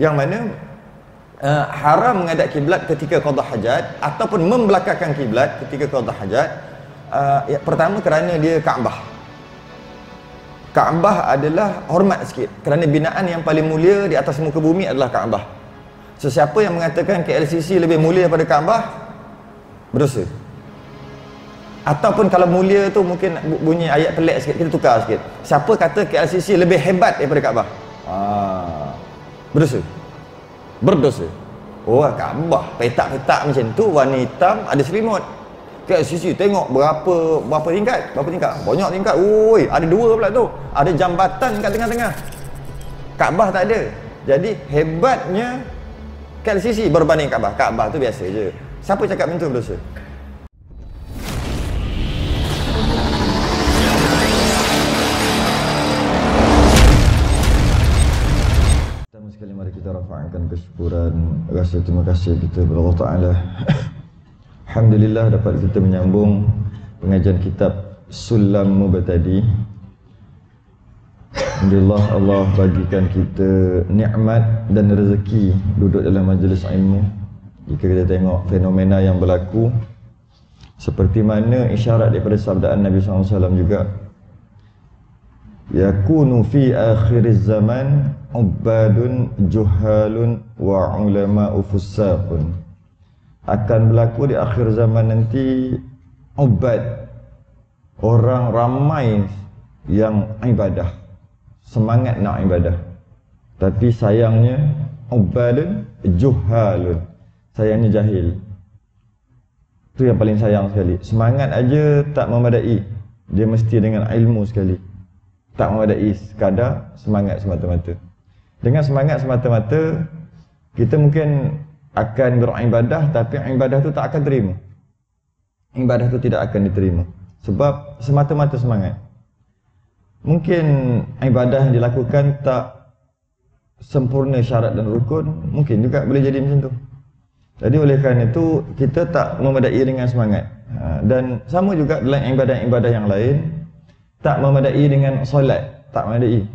Yang mana uh, haram menghadap kiblat ketika qada hajat ataupun membelakangkan kiblat ketika qada hajat. Uh, ya, pertama kerana dia Kaabah. Kaabah adalah hormat sikit kerana binaan yang paling mulia di atas muka bumi adalah Kaabah. Sesiapa yang mengatakan KLCC lebih mulia daripada Kaabah berdosa. Ataupun kalau mulia tu mungkin bunyi ayat pelik sikit kita tukar sikit. Siapa kata KLCC lebih hebat daripada Kaabah? Ah. Berdosa. Berdosa. Oh, Kaabah petak-petak macam tu warna hitam ada selimut. Kat sisi tengok berapa berapa tingkat? Berapa tingkat? Banyak tingkat. Oi, ada dua pula tu. Ada jambatan kat tengah-tengah. Kaabah tak ada. Jadi hebatnya kat sisi berbanding Kaabah. Kaabah tu biasa je. Siapa cakap macam tu berdosa? Kita rafa'kan kesyukuran rasa terima kasih kita kepada Allah Taala Alhamdulillah dapat kita menyambung pengajian kitab Sulam Mubtadi. Alhamdulillah Allah bagikan kita nikmat dan rezeki duduk dalam majlis ilmu. Jika kita tengok fenomena yang berlaku seperti mana isyarat daripada sabdaan Nabi SAW juga yakunu fi akhir zaman ubadun juhalun wa ulama ufusaqun akan berlaku di akhir zaman nanti ubad orang ramai yang ibadah semangat nak ibadah. Tapi sayangnya ubadun juhalun. Sayangnya jahil. Itu yang paling sayang sekali. Semangat aja tak memadai. Dia mesti dengan ilmu sekali. Tak memadai sekadar semangat semata-mata dengan semangat semata-mata kita mungkin akan beribadah tapi ibadah tu tak akan terima. Ibadah tu tidak akan diterima sebab semata-mata semangat. Mungkin ibadah yang dilakukan tak sempurna syarat dan rukun, mungkin juga boleh jadi macam tu. Jadi oleh kerana itu kita tak memadai dengan semangat. Ha, dan sama juga dalam ibadah-ibadah yang lain tak memadai dengan solat, tak memadai.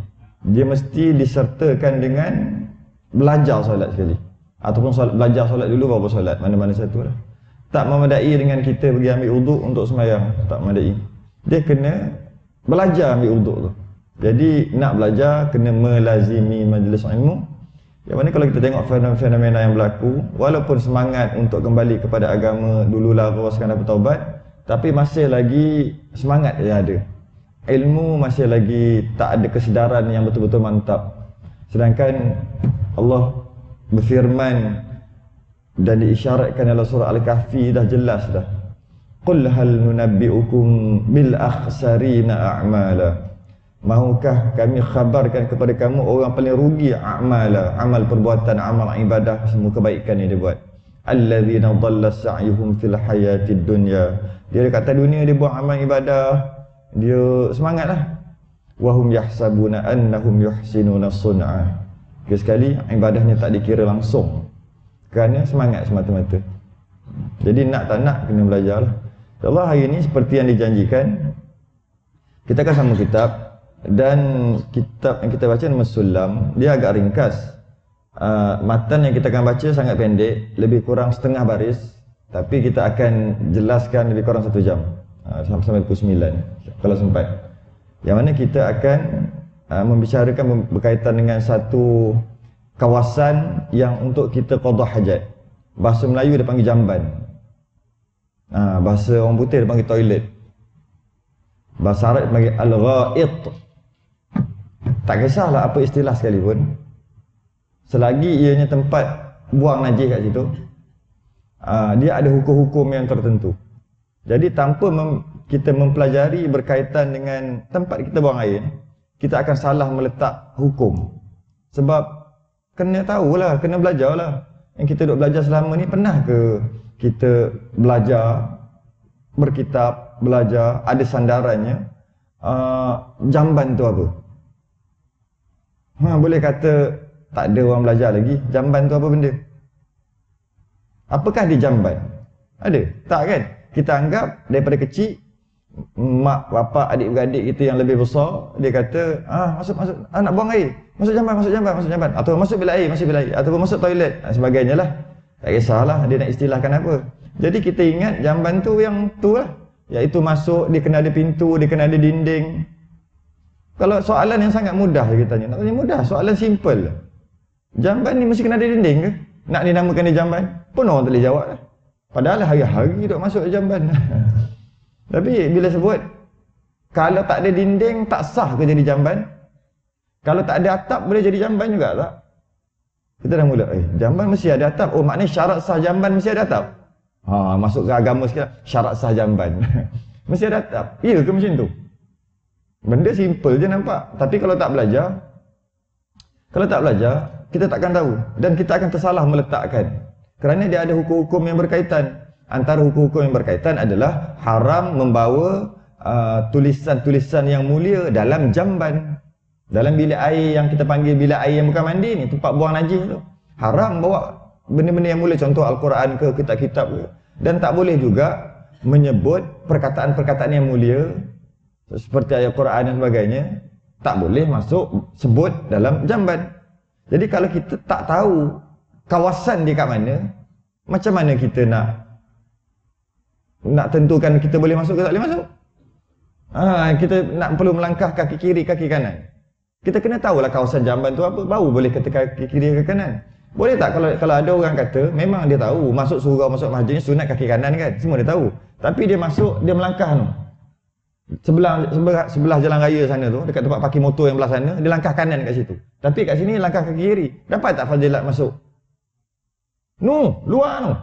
Dia mesti disertakan dengan belajar solat sekali. Ataupun solat, belajar solat dulu baru solat. Mana-mana satu lah. Tak memadai dengan kita pergi ambil uduk untuk semayang. Tak memadai. Dia kena belajar ambil uduk tu. Jadi nak belajar kena melazimi majlis ilmu. Yang mana kalau kita tengok fenomena yang berlaku walaupun semangat untuk kembali kepada agama dululah rawaskan dan bertaubat tapi masih lagi semangat yang ada ilmu masih lagi tak ada kesedaran yang betul-betul mantap sedangkan Allah berfirman dan diisyaratkan dalam surah Al-Kahfi dah jelas dah. Qul hal nunabbi'ukum bil akhsarina a'mala. Mahukah kami khabarkan kepada kamu orang paling rugi a'mala, amal perbuatan, amal ibadah, semua kebaikan yang dia buat. Alladzina dhalla sa'yuhum fil hayatid dunya. Dia kata dunia dia buat amal ibadah, dia semangatlah. Wahum yahsabuna annahum yuhsinuna sun'a. Sekali ibadahnya tak dikira langsung. Kerana semangat semata-mata. Jadi nak tak nak kena belajar lah Allah hari ini seperti yang dijanjikan Kita akan sama kitab Dan kitab yang kita baca nama Sulam Dia agak ringkas. Uh, Matan yang kita akan baca sangat pendek Lebih kurang setengah baris Tapi kita akan jelaskan lebih kurang satu jam. Uh, Sampai pukul 9 Kalau sempat Yang mana kita akan uh, membicarakan berkaitan dengan satu kawasan yang untuk kita qada hajat. Bahasa Melayu dia panggil jamban. Uh, bahasa orang putih dia panggil toilet. Bahasa Arab dia panggil al-gha'it. Tak kisahlah apa istilah sekalipun. Selagi ianya tempat buang najis kat situ, uh, dia ada hukum-hukum yang tertentu. Jadi tanpa mem- kita mempelajari berkaitan dengan tempat kita buang air, kita akan salah meletak hukum. Sebab kena tahulah, kena belajarlah. Yang kita duduk belajar selama ni pernah ke kita belajar berkitab, belajar ada sandarannya uh, jamban tu apa? Ha, boleh kata tak ada orang belajar lagi, jamban tu apa benda? Apakah dia jamban? Ada? Tak kan? Kita anggap daripada kecil mak, bapa, adik-beradik kita yang lebih besar, dia kata, ah masuk masuk, ah, nak buang air. Masuk jamban, masuk jamban, masuk jamban. Atau masuk bilik air, masuk bilik air. Ataupun masuk toilet dan sebagainya lah. Tak kisahlah dia nak istilahkan apa. Jadi kita ingat jamban tu yang tu lah. Iaitu masuk, dia kena ada pintu, dia kena ada dinding. Kalau soalan yang sangat mudah kita tanya. Nak tanya mudah, soalan simple. Jamban ni mesti kena ada dinding ke? Nak dinamakan dia jamban? Pun orang boleh jawab lah. Padahal hari-hari duk masuk jamban. Tapi bila sebut, kalau tak ada dinding, tak sah ke jadi jamban? Kalau tak ada atap, boleh jadi jamban juga tak? Kita dah mula, eh, jamban mesti ada atap. Oh, maknanya syarat sah jamban mesti ada atap. Ha, masuk ke agama sikit syarat sah jamban. mesti ada atap. Iya ke macam tu? Benda simple je nampak. Tapi kalau tak belajar, kalau tak belajar, kita takkan tahu. Dan kita akan tersalah meletakkan. Kerana dia ada hukum-hukum yang berkaitan. Antara hukum-hukum yang berkaitan adalah haram membawa uh, tulisan-tulisan uh, yang mulia dalam jamban. Dalam bilik air yang kita panggil bilik air yang bukan mandi ni, tempat buang najis tu. Haram bawa benda-benda yang mulia. Contoh Al-Quran ke, kitab-kitab ke. Dan tak boleh juga menyebut perkataan-perkataan yang mulia seperti ayat Quran dan sebagainya tak boleh masuk sebut dalam jamban. Jadi kalau kita tak tahu kawasan dia kat mana, macam mana kita nak nak tentukan kita boleh masuk ke tak boleh masuk? Ha, kita nak perlu melangkah kaki kiri, kaki kanan. Kita kena tahulah kawasan jamban tu apa, baru boleh kata kaki kiri, kaki kanan. Boleh tak kalau kalau ada orang kata, memang dia tahu masuk surau, masuk masjid sunat kaki kanan kan, semua dia tahu. Tapi dia masuk, dia melangkah tu sebelah, sebelah sebelah jalan raya sana tu dekat tempat parking motor yang belah sana dia langkah kanan kat situ tapi kat sini langkah ke kiri dapat tak fadilat masuk no luar no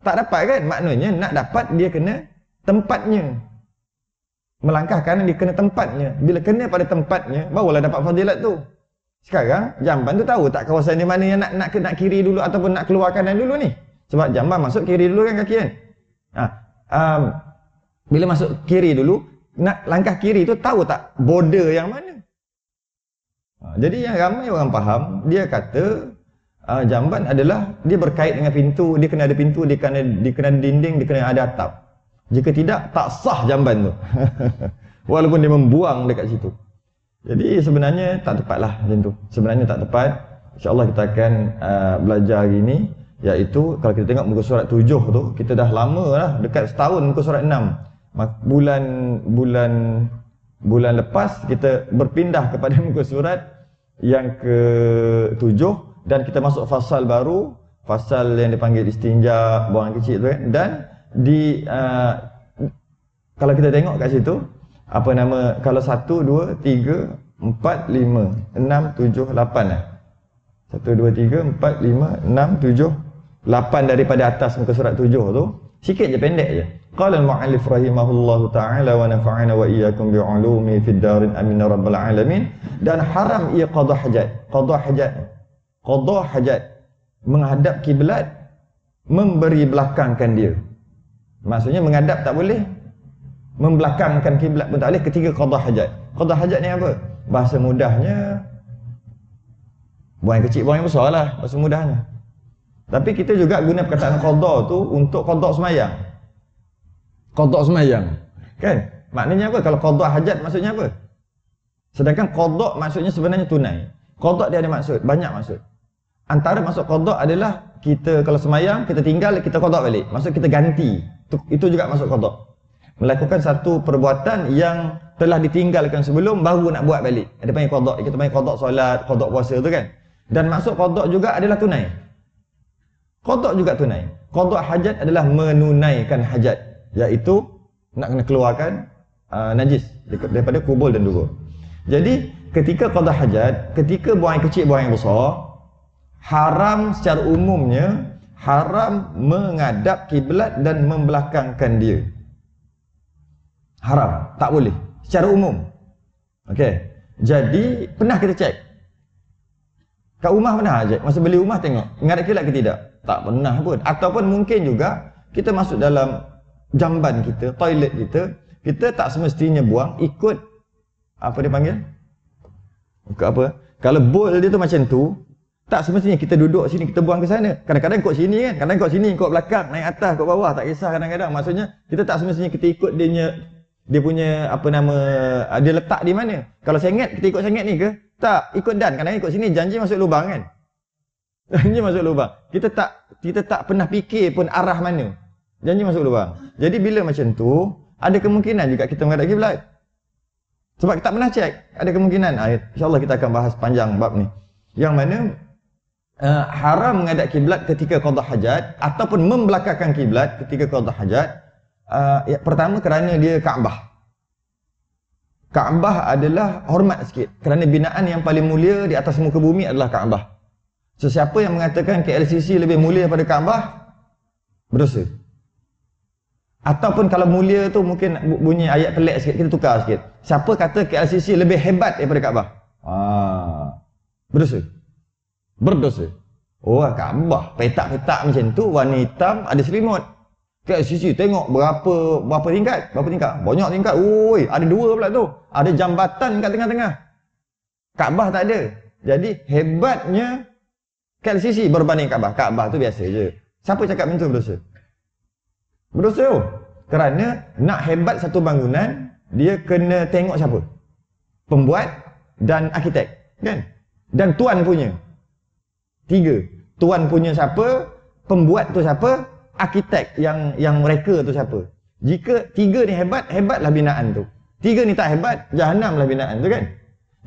tak dapat kan? Maknanya nak dapat dia kena tempatnya. Melangkah kanan dia kena tempatnya. Bila kena pada tempatnya barulah dapat fadilat tu. Sekarang jamban tu tahu tak kawasan di mana yang nak nak nak kiri dulu ataupun nak keluar kanan dulu ni? Sebab jamban masuk kiri dulu kan kaki kan? Ha, um, bila masuk kiri dulu nak langkah kiri tu tahu tak border yang mana. Ha, jadi yang ramai orang faham, dia kata uh, jamban adalah dia berkait dengan pintu, dia kena ada pintu, dia kena dia kena dinding, dia kena ada atap. Jika tidak tak sah jamban tu. Walaupun dia membuang dekat situ. Jadi sebenarnya tak tepatlah macam tu. Sebenarnya tak tepat. Insya-Allah kita akan uh, belajar hari ini iaitu kalau kita tengok muka surat tujuh tu, kita dah lama lah dekat setahun muka surat enam bulan bulan bulan lepas kita berpindah kepada muka surat yang ke tujuh dan kita masuk fasal baru fasal yang dipanggil istinja buang kecil tu kan dan di uh, kalau kita tengok kat situ apa nama kalau satu dua tiga empat lima enam tujuh lapan lah satu dua tiga empat lima enam tujuh lapan daripada atas muka surat tujuh tu sikit je pendek je Qala al-mu'allif rahimahullahu ta'ala wa nafa'ana wa iyyakum bi'ulumi fid darin amin rabbal alamin dan haram ia qada hajat. Qada hajat. Qada hajat menghadap kiblat memberi belakangkan dia. Maksudnya menghadap tak boleh. Membelakangkan kiblat pun tak boleh ketika qada hajat. Qada hajat ni apa? Bahasa mudahnya buang yang kecil buang yang besar lah bahasa mudahnya. Tapi kita juga guna perkataan qada tu untuk qada semayang qada sembahyang. Kan? Maknanya apa? Kalau qada hajat maksudnya apa? Sedangkan qada maksudnya sebenarnya tunai. Qada dia ada maksud, banyak maksud. Antara maksud qada adalah kita kalau sembahyang kita tinggal kita qada balik. Maksud kita ganti. Itu, itu juga maksud qada. Melakukan satu perbuatan yang telah ditinggalkan sebelum baru nak buat balik. Ada panggil qada. Kita panggil qada solat, qada puasa tu kan. Dan maksud qada juga adalah tunai. Qada juga tunai. Qada hajat adalah menunaikan hajat iaitu nak kena keluarkan uh, najis daripada kubul dan dubur. Jadi ketika qada hajat, ketika buang air kecil buang air besar, haram secara umumnya haram menghadap kiblat dan membelakangkan dia. Haram, tak boleh secara umum. Okey. Jadi pernah kita cek. Kat rumah pernah cek, masa beli rumah tengok, menghadap kiblat ke tidak? Tak pernah pun. Ataupun mungkin juga kita masuk dalam jamban kita, toilet kita, kita tak semestinya buang ikut apa dia panggil? Ikut apa? Kalau bowl dia tu macam tu, tak semestinya kita duduk sini kita buang ke sana. Kadang-kadang ikut sini kan, kadang ikut sini, ikut belakang, naik atas, ikut bawah, tak kisah kadang-kadang. Maksudnya kita tak semestinya kita ikut dia dia punya apa nama uh, dia letak di mana. Kalau sengit kita ikut sengit ni ke? Tak ikut dan. Kadang ikut sini janji masuk lubang kan? Janji masuk lubang. Kita tak kita tak pernah fikir pun arah mana. Janji masuk lubang. Jadi bila macam tu ada kemungkinan juga kita menghadap kiblat sebab kita tak pernah cek ada kemungkinan. Ah, insyaallah kita akan bahas panjang bab ni. Yang mana uh, haram menghadap kiblat ketika qada hajat ataupun membelakangkan kiblat ketika qada hajat uh, ya, pertama kerana dia Kaabah Kaabah adalah hormat sikit kerana binaan yang paling mulia di atas muka bumi adalah Kaabah. Sesiapa yang mengatakan KLCC lebih mulia daripada Kaabah berdosa. Ataupun kalau mulia tu mungkin bunyi ayat pelik sikit, kita tukar sikit. Siapa kata KLCC lebih hebat daripada Kaabah? Ah. Berdosa. Berdosa. Oh, Kaabah. Petak-petak macam tu, warna hitam, ada selimut. KLCC tengok berapa berapa tingkat? Berapa tingkat? Banyak tingkat. Oi, ada dua pula tu. Ada jambatan kat tengah-tengah. Kaabah tak ada. Jadi hebatnya KLCC berbanding Kaabah. Kaabah tu biasa je. Siapa cakap macam tu berdosa? Berdosa tu. Kerana nak hebat satu bangunan, dia kena tengok siapa? Pembuat dan arkitek. Kan? Dan tuan punya. Tiga. Tuan punya siapa? Pembuat tu siapa? Arkitek yang yang mereka tu siapa? Jika tiga ni hebat, hebatlah binaan tu. Tiga ni tak hebat, jahanamlah binaan tu kan?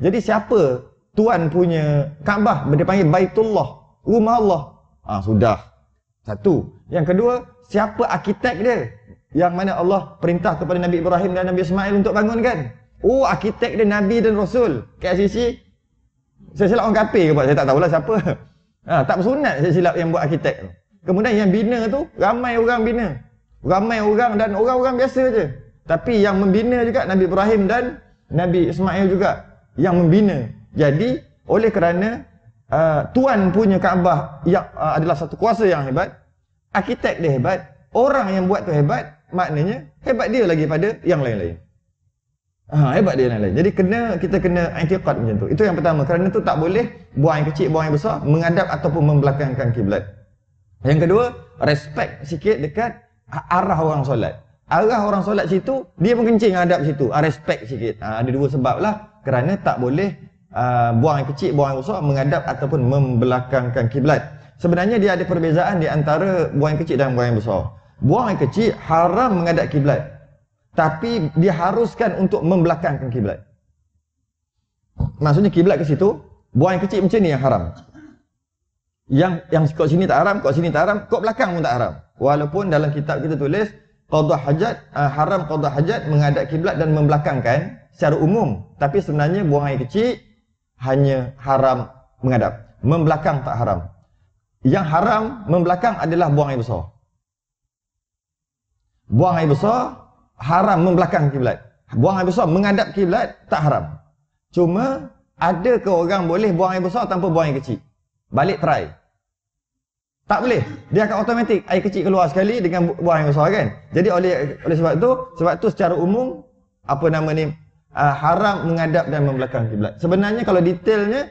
Jadi siapa tuan punya Kaabah, dia panggil Baitullah, rumah Allah. Ah sudah. Satu. Yang kedua, siapa arkitek dia? Yang mana Allah perintah kepada Nabi Ibrahim dan Nabi Ismail untuk bangunkan? Oh, arkitek dia Nabi dan Rasul. KLCC. Saya silap orang kafir ke buat? Saya tak tahulah siapa. Ha, tak bersunat saya silap yang buat arkitek tu. Kemudian yang bina tu, ramai orang bina. Ramai orang dan orang-orang biasa je. Tapi yang membina juga Nabi Ibrahim dan Nabi Ismail juga. Yang membina. Jadi, oleh kerana uh, Tuan punya Kaabah yang uh, adalah satu kuasa yang hebat, arkitek dia hebat, orang yang buat tu hebat, maknanya hebat dia lagi pada yang lain-lain. Ha, hebat dia yang lain. Jadi kena kita kena i'tiqad macam tu. Itu yang pertama. Kerana tu tak boleh buang yang kecil, buang yang besar, menghadap ataupun membelakangkan kiblat. Yang kedua, respect sikit dekat arah orang solat. Arah orang solat situ, dia pun kencing hadap situ. Ha, respect sikit. Ha, ada dua sebab lah. Kerana tak boleh uh, buang yang kecil, buang yang besar, menghadap ataupun membelakangkan kiblat sebenarnya dia ada perbezaan di antara buang yang kecil dan buang yang besar. Buang yang kecil haram menghadap kiblat. Tapi diharuskan untuk membelakangkan kiblat. Maksudnya kiblat ke situ, buang yang kecil macam ni yang haram. Yang yang kau sini tak haram, kau sini tak haram, kau belakang pun tak haram. Walaupun dalam kitab kita tulis qada hajat uh, haram qada hajat menghadap kiblat dan membelakangkan secara umum. Tapi sebenarnya buang air kecil hanya haram menghadap. Membelakang tak haram. Yang haram membelakang adalah buang air besar. Buang air besar haram membelakang kiblat. Buang air besar menghadap kiblat tak haram. Cuma ada ke orang boleh buang air besar tanpa buang air kecil? Balik try. Tak boleh. Dia akan automatik air kecil keluar sekali dengan buang air besar kan. Jadi oleh oleh sebab tu, sebab tu secara umum apa nama ni uh, haram menghadap dan membelakang kiblat. Sebenarnya kalau detailnya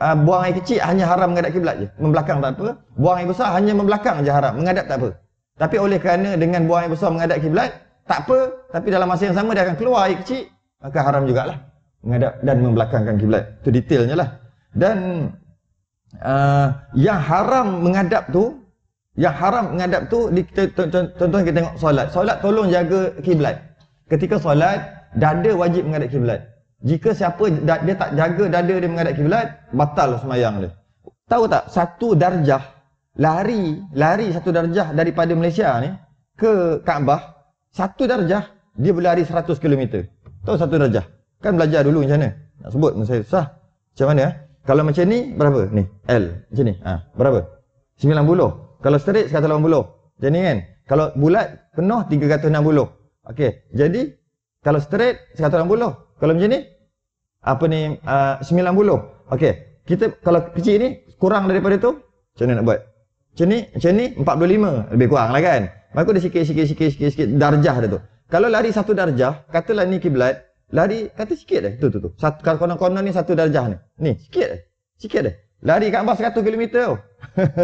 uh, buang air kecil hanya haram menghadap kiblat je. Membelakang tak apa. Buang air besar hanya membelakang je haram. Menghadap tak apa. Tapi oleh kerana dengan buang air besar menghadap kiblat, tak apa. Tapi dalam masa yang sama dia akan keluar air kecil. Maka haram jugalah. Menghadap dan membelakangkan kiblat. Itu detailnya lah. Dan uh, yang haram menghadap tu, yang haram menghadap tu, contoh kita tengok solat. Solat tolong jaga kiblat. Ketika solat, dada wajib menghadap kiblat. Jika siapa dia tak jaga dada dia menghadap kiblat, batal semayang dia. Tahu tak, satu darjah lari, lari satu darjah daripada Malaysia ni ke Kaabah, satu darjah dia berlari 100 km. Tahu satu darjah? Kan belajar dulu macam mana? Nak sebut saya susah. Macam mana? Eh? Kalau macam ni berapa? Ni, L. Macam ni. Ha, berapa? 90. Kalau straight 180. Macam ni kan? Kalau bulat penuh 360. Okey. Jadi kalau straight 180. Kalau macam ni apa ni uh, 90. Okey. Kita kalau kecil ni kurang daripada tu, macam mana nak buat? Macam ni, macam ni 45 lebih kurang lah kan. Maka dia sikit sikit sikit sikit sikit darjah dia tu. Kalau lari satu darjah, katalah ni kiblat, lari kata sikit dah. Tu tu tu. Satu konon-konon ni satu darjah ni. Ni, sikit dah. Sikit dah. Lari kat atas 100 km tu.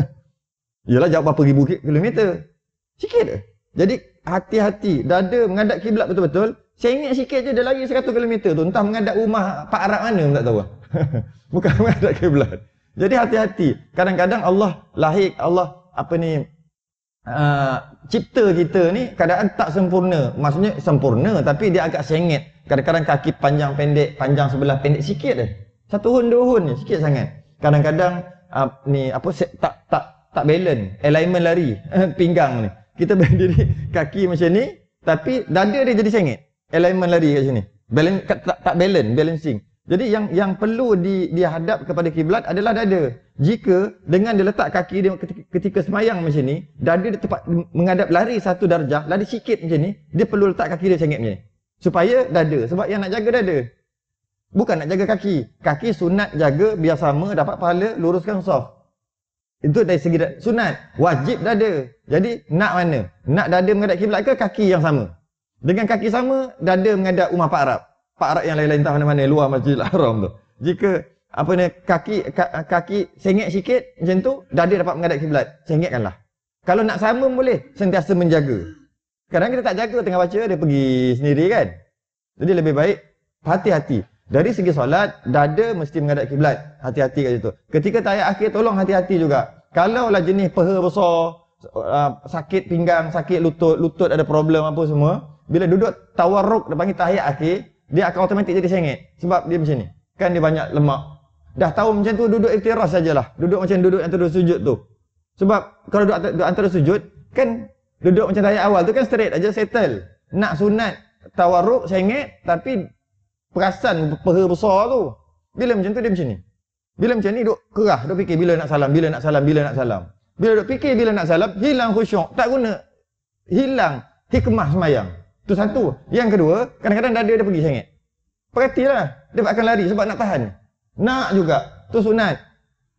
Yalah jauh berapa ribu kilometer. Sikit dah. Jadi hati-hati, dada menghadap kiblat betul-betul Sengit sikit je dia lari 100 km tu. Entah menghadap rumah Pak Arab mana pun tak tahu. Bukan menghadap kiblat. Jadi hati-hati. Kadang-kadang Allah lahir, Allah apa ni, uh, cipta kita ni kadang-kadang tak sempurna. Maksudnya sempurna tapi dia agak sengit. Kadang-kadang kaki panjang pendek, panjang sebelah pendek sikit je. Satu hun, dua hun je, sikit sangat. Kadang-kadang uh, ni apa tak tak tak balance, alignment lari, pinggang ni. Kita berdiri kaki macam ni, tapi dada dia jadi sengit alignment lari kat sini. Balance tak, tak balance, balancing. Jadi yang yang perlu di dihadap kepada kiblat adalah dada. Jika dengan dia letak kaki dia ketika, ketika semayang macam ni, dada dia tepat menghadap lari satu darjah, lari sikit macam ni, dia perlu letak kaki dia sengit macam ni. Supaya dada. Sebab yang nak jaga dada. Bukan nak jaga kaki. Kaki sunat jaga biar sama dapat pahala luruskan soft. Itu dari segi sunat. Wajib dada. Jadi nak mana? Nak dada menghadap kiblat ke kaki yang sama? Dengan kaki sama, dada menghadap rumah Pak Arab. Pak Arab yang lain-lain entah mana-mana luar Masjidil Haram tu. Jika apa ni kaki kaki sengit sikit macam tu, dada dapat menghadap kiblat. Sengitkanlah. Kalau nak sama boleh, sentiasa menjaga. Kadang kita tak jaga tengah baca dia pergi sendiri kan. Jadi lebih baik hati-hati. Dari segi solat, dada mesti menghadap kiblat. Hati-hati kat situ. Ketika tayat akhir tolong hati-hati juga. Kalau lah jenis peha besar, uh, sakit pinggang, sakit lutut, lutut ada problem apa semua, bila duduk tawarruk dia panggil tahiyat akhir, dia akan automatik jadi sengit. Sebab dia macam ni. Kan dia banyak lemak. Dah tahu macam tu duduk iktiras sajalah. Duduk macam duduk antara sujud tu. Sebab kalau duduk, duduk antara sujud, kan duduk macam tahiyat awal tu kan straight aja settle. Nak sunat tawarruk sengit tapi perasan peha besar tu. Bila macam tu dia macam ni. Bila macam ni duk kerah, duk fikir bila nak salam, bila nak salam, bila nak salam. Bila duk fikir bila nak salam, hilang khusyuk. Tak guna. Hilang hikmah semayang. Itu satu. Yang kedua, kadang-kadang dada dia pergi sengit. Perhatilah. Dia akan lari sebab nak tahan. Nak juga. Itu sunat.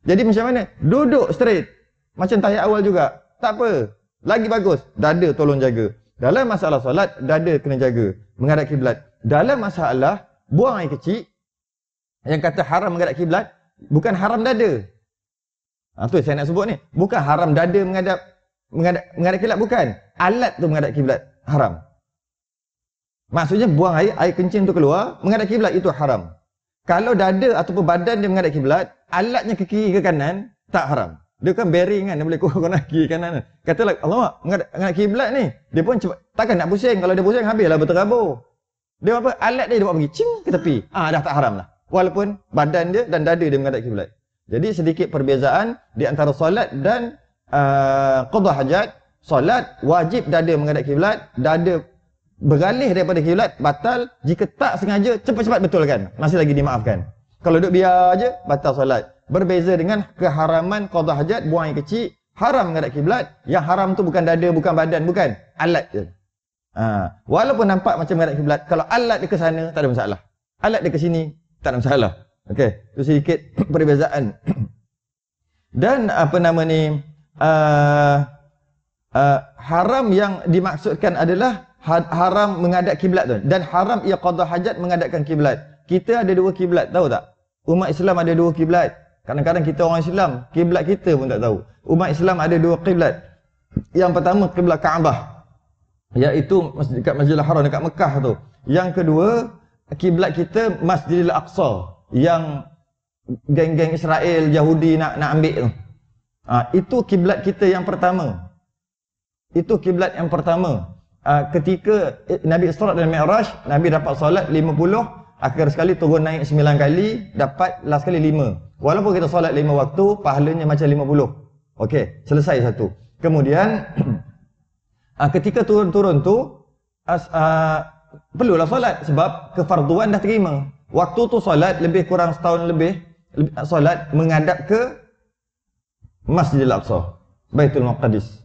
Jadi macam mana? Duduk straight. Macam tahiyat awal juga. Tak apa. Lagi bagus. Dada tolong jaga. Dalam masalah solat, dada kena jaga. Menghadap kiblat. Dalam masalah, buang air kecil. Yang kata haram menghadap kiblat. Bukan haram dada. Ha, tu saya nak sebut ni. Bukan haram dada menghadap menghadap, menghadap kiblat. Bukan. Alat tu menghadap kiblat. Haram. Maksudnya buang air, air kencing tu keluar, menghadap kiblat itu haram. Kalau dada ataupun badan dia menghadap kiblat, alatnya ke kiri ke kanan, tak haram. Dia kan bearing kan, dia boleh kurang kiri kanan. Katalah, Allah menghadap, menghadap kiblat ni, dia pun cepat, takkan nak pusing. Kalau dia pusing, habislah berterabur. Dia apa? Alat dia, dia buat pergi, cing ke tepi. Ah, dah tak haram lah. Walaupun badan dia dan dada dia menghadap kiblat. Jadi sedikit perbezaan di antara solat dan uh, qadha hajat. Solat wajib dada menghadap kiblat, dada beralih daripada kiblat batal. Jika tak sengaja cepat-cepat betulkan. Masih lagi dimaafkan. Kalau duduk biar aja batal solat. Berbeza dengan keharaman qada hajat buang air kecil haram menghadap kiblat. Yang haram tu bukan dada bukan badan bukan. Alat je. Ha. walaupun nampak macam menghadap kiblat kalau alat dia ke sana tak ada masalah. Alat dia ke sini tak ada masalah. Okey itu sedikit perbezaan. Dan apa nama ni uh, uh, haram yang dimaksudkan adalah haram menghadap kiblat tu dan haram ia qada hajat menghadapkan kiblat. Kita ada dua kiblat, tahu tak? Umat Islam ada dua kiblat. Kadang-kadang kita orang Islam, kiblat kita pun tak tahu. Umat Islam ada dua kiblat. Yang pertama kiblat Kaabah. Iaitu dekat Masjidil Haram dekat Mekah tu. Yang kedua, kiblat kita Masjidil Aqsa yang geng-geng Israel Yahudi nak nak ambil tu. Ha, itu kiblat kita yang pertama. Itu kiblat yang pertama uh, ketika eh, Nabi Isra dan Mi'raj, Nabi dapat solat 50, akhir sekali turun naik 9 kali, dapat last kali 5. Walaupun kita solat 5 waktu, pahalanya macam 50. Okey, selesai satu. Kemudian uh, ketika turun-turun tu as, uh, perlulah solat sebab kefarduan dah terima. Waktu tu solat lebih kurang setahun lebih, lebih solat menghadap ke Masjidil Aqsa, Baitul Maqdis.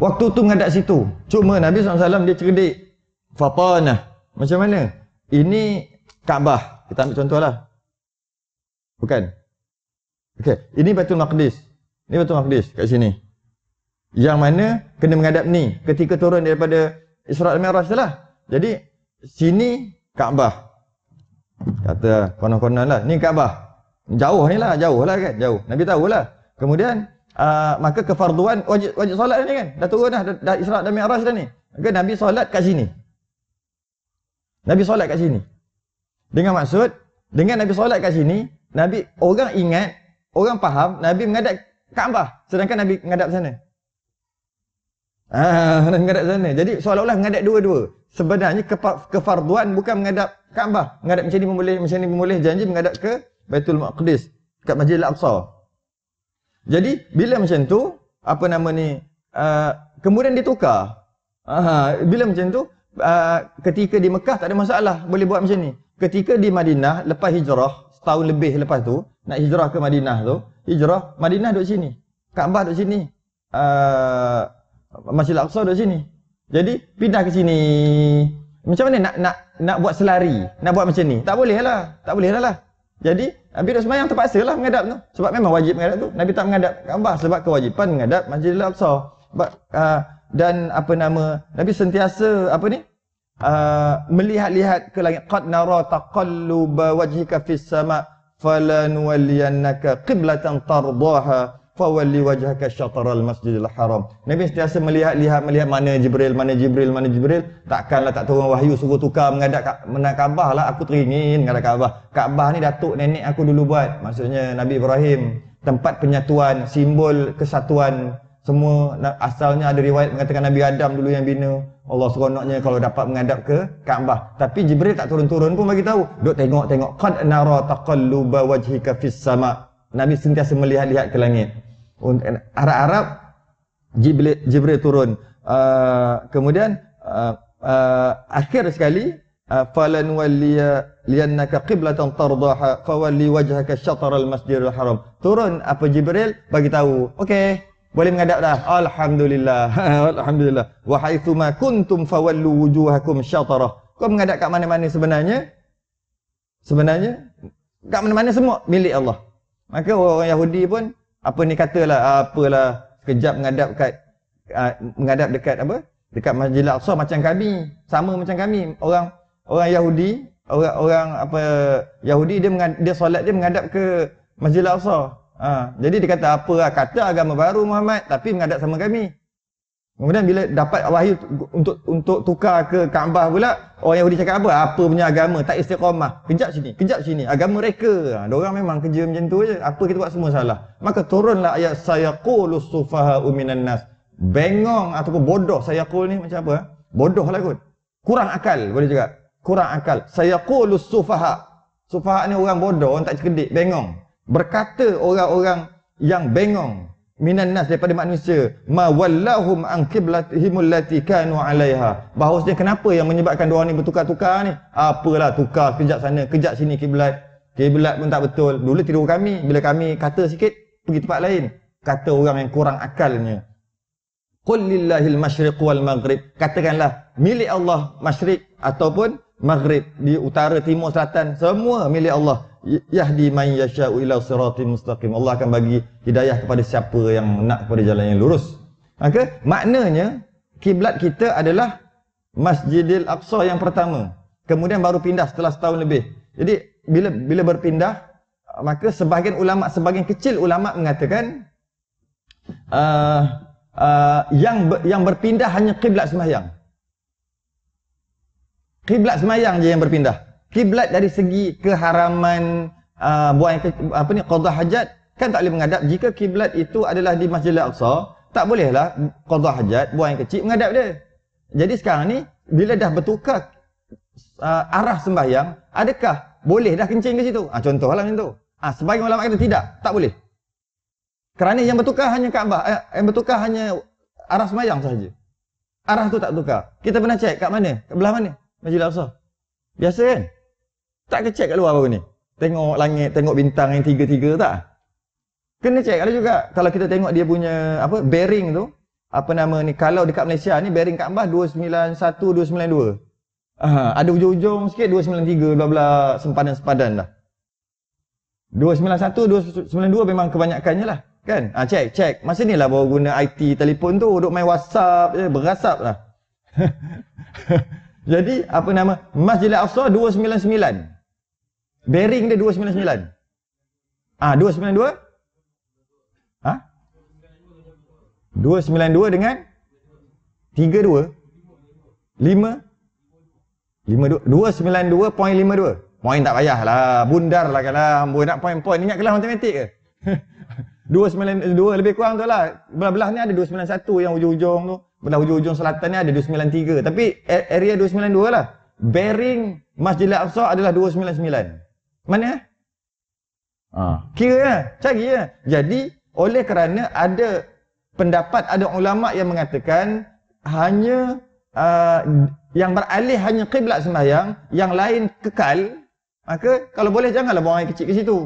Waktu tu menghadap situ. Cuma Nabi SAW dia cerdik. Fatanah. Macam mana? Ini Kaabah. Kita ambil contoh lah. Bukan? Okey. Ini Baitul Maqdis. Ini Baitul Maqdis kat sini. Yang mana kena menghadap ni. Ketika turun daripada Isra' al-Mi'raj lah. Jadi, sini Kaabah. Kata konon-konon lah. Ni Kaabah. Jauh ni lah. Jauh lah kan. Jauh. Nabi tahu lah. Kemudian, uh, maka kefarduan wajib wajib solat ni kan dah turun dah dah, dah Isra dan Mi'raj dah ni maka Nabi solat kat sini Nabi solat kat sini. Dengan maksud, dengan Nabi solat kat sini, Nabi orang ingat, orang faham Nabi menghadap Kaabah sedangkan Nabi menghadap sana. Ah, menghadap sana. Jadi seolah-olah menghadap dua-dua. Sebenarnya kefarduan bukan menghadap Kaabah. Menghadap macam ni pun macam ni pun. Janji menghadap ke Baitul Maqdis. Kat Masjid Al-Aqsa. Jadi, bila macam tu, apa nama ni, uh, kemudian ditukar. Uh, bila macam tu, uh, ketika di Mekah tak ada masalah. Boleh buat macam ni. Ketika di Madinah, lepas hijrah, setahun lebih lepas tu nak hijrah ke Madinah tu hijrah Madinah duduk sini Kaabah duduk sini uh, Masjid Al-Aqsa duduk sini jadi pindah ke sini macam mana nak nak nak buat selari nak buat macam ni tak boleh lah tak boleh lah, lah. Jadi Nabi dah semayang terpaksa lah menghadap tu. Sebab memang wajib menghadap tu. Nabi tak menghadap Kaabah sebab kewajipan menghadap Masjid Al-Aqsa uh, dan apa nama Nabi sentiasa apa ni uh, melihat-lihat ke langit. Qad nara taqalluba wajhika fis sama falanuwalliyannaka qiblatan tardaha fawalli wajhaka syatral masjidil haram nabi sentiasa melihat-lihat melihat mana jibril mana jibril mana jibril takkanlah tak turun wahyu suruh tukar menghadap menghadap Kaabah lah aku teringin menghadap Kaabah Kaabah ni datuk nenek aku dulu buat maksudnya Nabi Ibrahim tempat penyatuan simbol kesatuan semua asalnya ada riwayat mengatakan Nabi Adam dulu yang bina. Allah seronoknya kalau dapat menghadap ke Kaabah. Tapi Jibril tak turun-turun pun bagi tahu. Duk tengok-tengok qad nara taqalluba wajhika fis sama. Nabi sentiasa melihat-lihat ke langit. Arab-Arab Jibril, Jibril turun. Uh, kemudian uh, uh, akhir sekali falan waliya liannaka qiblatan tardaha fawalli wajhaka syatral masjidil haram. Turun apa Jibril bagi tahu. Okey, boleh menghadap dah. Alhamdulillah. Alhamdulillah. Wa haitsu ma kuntum fawallu wujuhakum syatarah. Kau menghadap kat mana-mana sebenarnya? Sebenarnya kat mana-mana semua milik Allah. Maka orang Yahudi pun apa ni katalah apalah sekejap menghadap kat uh, menghadap dekat apa? Dekat Masjid Al-Aqsa macam kami, sama macam kami. Orang orang Yahudi, orang orang apa Yahudi dia dia solat dia menghadap ke Masjid Al-Aqsa. Ha, jadi dia kata apa kata agama baru Muhammad tapi menghadap sama kami. Kemudian bila dapat wahyu untuk untuk tukar ke Kaabah pula, orang Yahudi cakap apa? Apa punya agama? Tak istiqamah. Kejap sini, kejap sini. Agama mereka. Ha, orang memang kerja macam tu je. Apa kita buat semua salah. Maka turunlah ayat sayaqulu sufaha minan nas. Bengong ataupun bodoh sayaqul ni macam apa? Bodoh lah kot. Kurang akal boleh juga. Kurang akal. Sayaqulu sufaha. Sufaha ni orang bodoh, orang tak cerdik, bengong berkata orang-orang yang bengong minan nas daripada manusia ma wallahum an qiblatihim allati kanu alaiha. Bahawasanya kenapa yang menyebabkan dua ni bertukar-tukar ni? Apalah tukar kejap sana kejap sini kiblat. Kiblat pun tak betul. Dulu tidur kami bila kami kata sikit pergi tempat lain. Kata orang yang kurang akalnya. Qul lillahil masyriq wal maghrib. Katakanlah milik Allah masyriq ataupun maghrib. Di utara timur selatan semua milik Allah yahdi man yasha'u ila siratin mustaqim. Allah akan bagi hidayah kepada siapa yang nak kepada jalan yang lurus. Maka maknanya kiblat kita adalah Masjidil Aqsa yang pertama. Kemudian baru pindah setelah setahun lebih. Jadi bila bila berpindah maka sebahagian ulama sebahagian kecil ulama mengatakan uh, uh, yang yang berpindah hanya kiblat sembahyang. Kiblat sembahyang je yang berpindah kiblat dari segi keharaman uh, buang apa ni qada hajat kan tak boleh menghadap. Jika kiblat itu adalah di Masjid Al-Aqsa tak bolehlah qada hajat buang yang kecil menghadap dia. Jadi sekarang ni bila dah bertukar uh, arah sembahyang adakah boleh dah kencing ke situ? Ah ha, contohlah macam tu. Ah sebagian ulama kata tidak tak boleh. Kerana yang bertukar hanya Kaabah eh, yang bertukar hanya arah sembahyang sahaja. Arah tu tak tukar kita pernah cek kat mana? Kat belah mana? Masjid Al-Aqsa biasa kan tak ke check kat luar baru ni? Tengok langit, tengok bintang yang tiga-tiga tak? Kena check ada juga. Kalau kita tengok dia punya apa bearing tu, apa nama ni, kalau dekat Malaysia ni bearing Kaabah 291, 292. Aha, ada ujung-ujung sikit 293, bla bla sempadan-sempadan dah. 291, 292 memang kebanyakannya lah. Kan? Ha, check, check. Masa ni lah baru guna IT telefon tu, duk main WhatsApp je, berasap lah. Jadi, apa nama? Masjid Al-Aqsa 299. Bearing dia 299. Ah, 292? Ha? 292 dengan 32? 5? 292.52. Poin tak payahlah. Bundar lah kalau hamba nak poin-poin. Ingat kelas matematik ke? 292 lebih kurang tu lah. Belah-belah ni ada 291 yang ujung-ujung tu. Belah ujung-ujung selatan ni ada 293. Tapi area 292 lah. Bearing Masjid Al-Aqsa adalah 299. Mana? Ha. Kira lah. Cari lah. Jadi, oleh kerana ada pendapat, ada ulama yang mengatakan hanya uh, yang beralih hanya kiblat sembahyang, yang lain kekal, maka kalau boleh janganlah buang air kecil ke situ.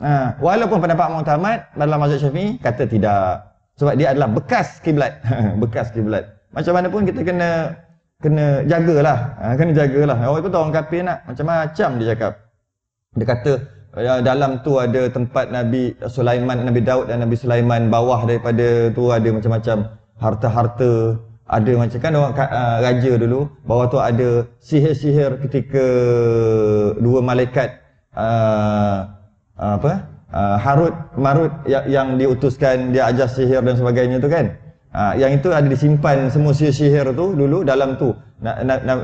Ha, walaupun pendapat Muhammad dalam mazhab Syafi'i kata tidak. Sebab dia adalah bekas kiblat. bekas kiblat. Macam mana pun kita kena kena jagalah. Ha, kena jagalah. Orang itu orang kafir nak macam-macam dia cakap. Dia kata ya, dalam tu ada tempat Nabi Sulaiman, Nabi Daud dan Nabi Sulaiman bawah daripada tu ada macam-macam harta-harta. Ada macam kan orang uh, raja dulu bawah tu ada sihir-sihir ketika dua malaikat uh, uh, apa uh, Harut Marut yang, yang diutuskan dia ajar sihir dan sebagainya tu kan. Uh, yang itu ada disimpan semua sihir-sihir tu dulu dalam tu.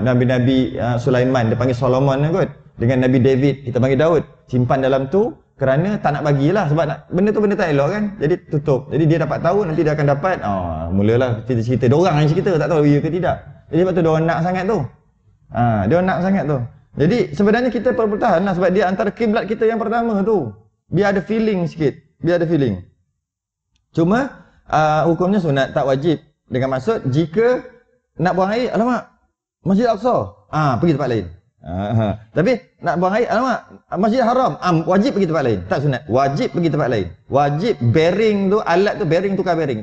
Nabi-Nabi uh, Sulaiman dia panggil Solomon kan dengan Nabi David kita panggil Daud simpan dalam tu kerana tak nak bagilah sebab nak, benda tu benda tak elok kan jadi tutup jadi dia dapat tahu nanti dia akan dapat oh, mulalah cerita-cerita dia orang yang cerita tak tahu ya ke tidak jadi sebab tu dia nak sangat tu ha, dia nak sangat tu jadi sebenarnya kita perlu bertahan lah sebab dia antara kiblat kita yang pertama tu. Biar ada feeling sikit. Biar ada feeling. Cuma uh, hukumnya sunat tak wajib. Dengan maksud jika nak buang air, alamak, Masjid Al-Aqsa. Ah, pergi tempat lain. Tapi nak buang air, alamak, Masjid Haram. Ah, wajib pergi tempat lain. Tak sunat. Wajib pergi tempat lain. Wajib bearing tu, alat tu bearing tukar bearing.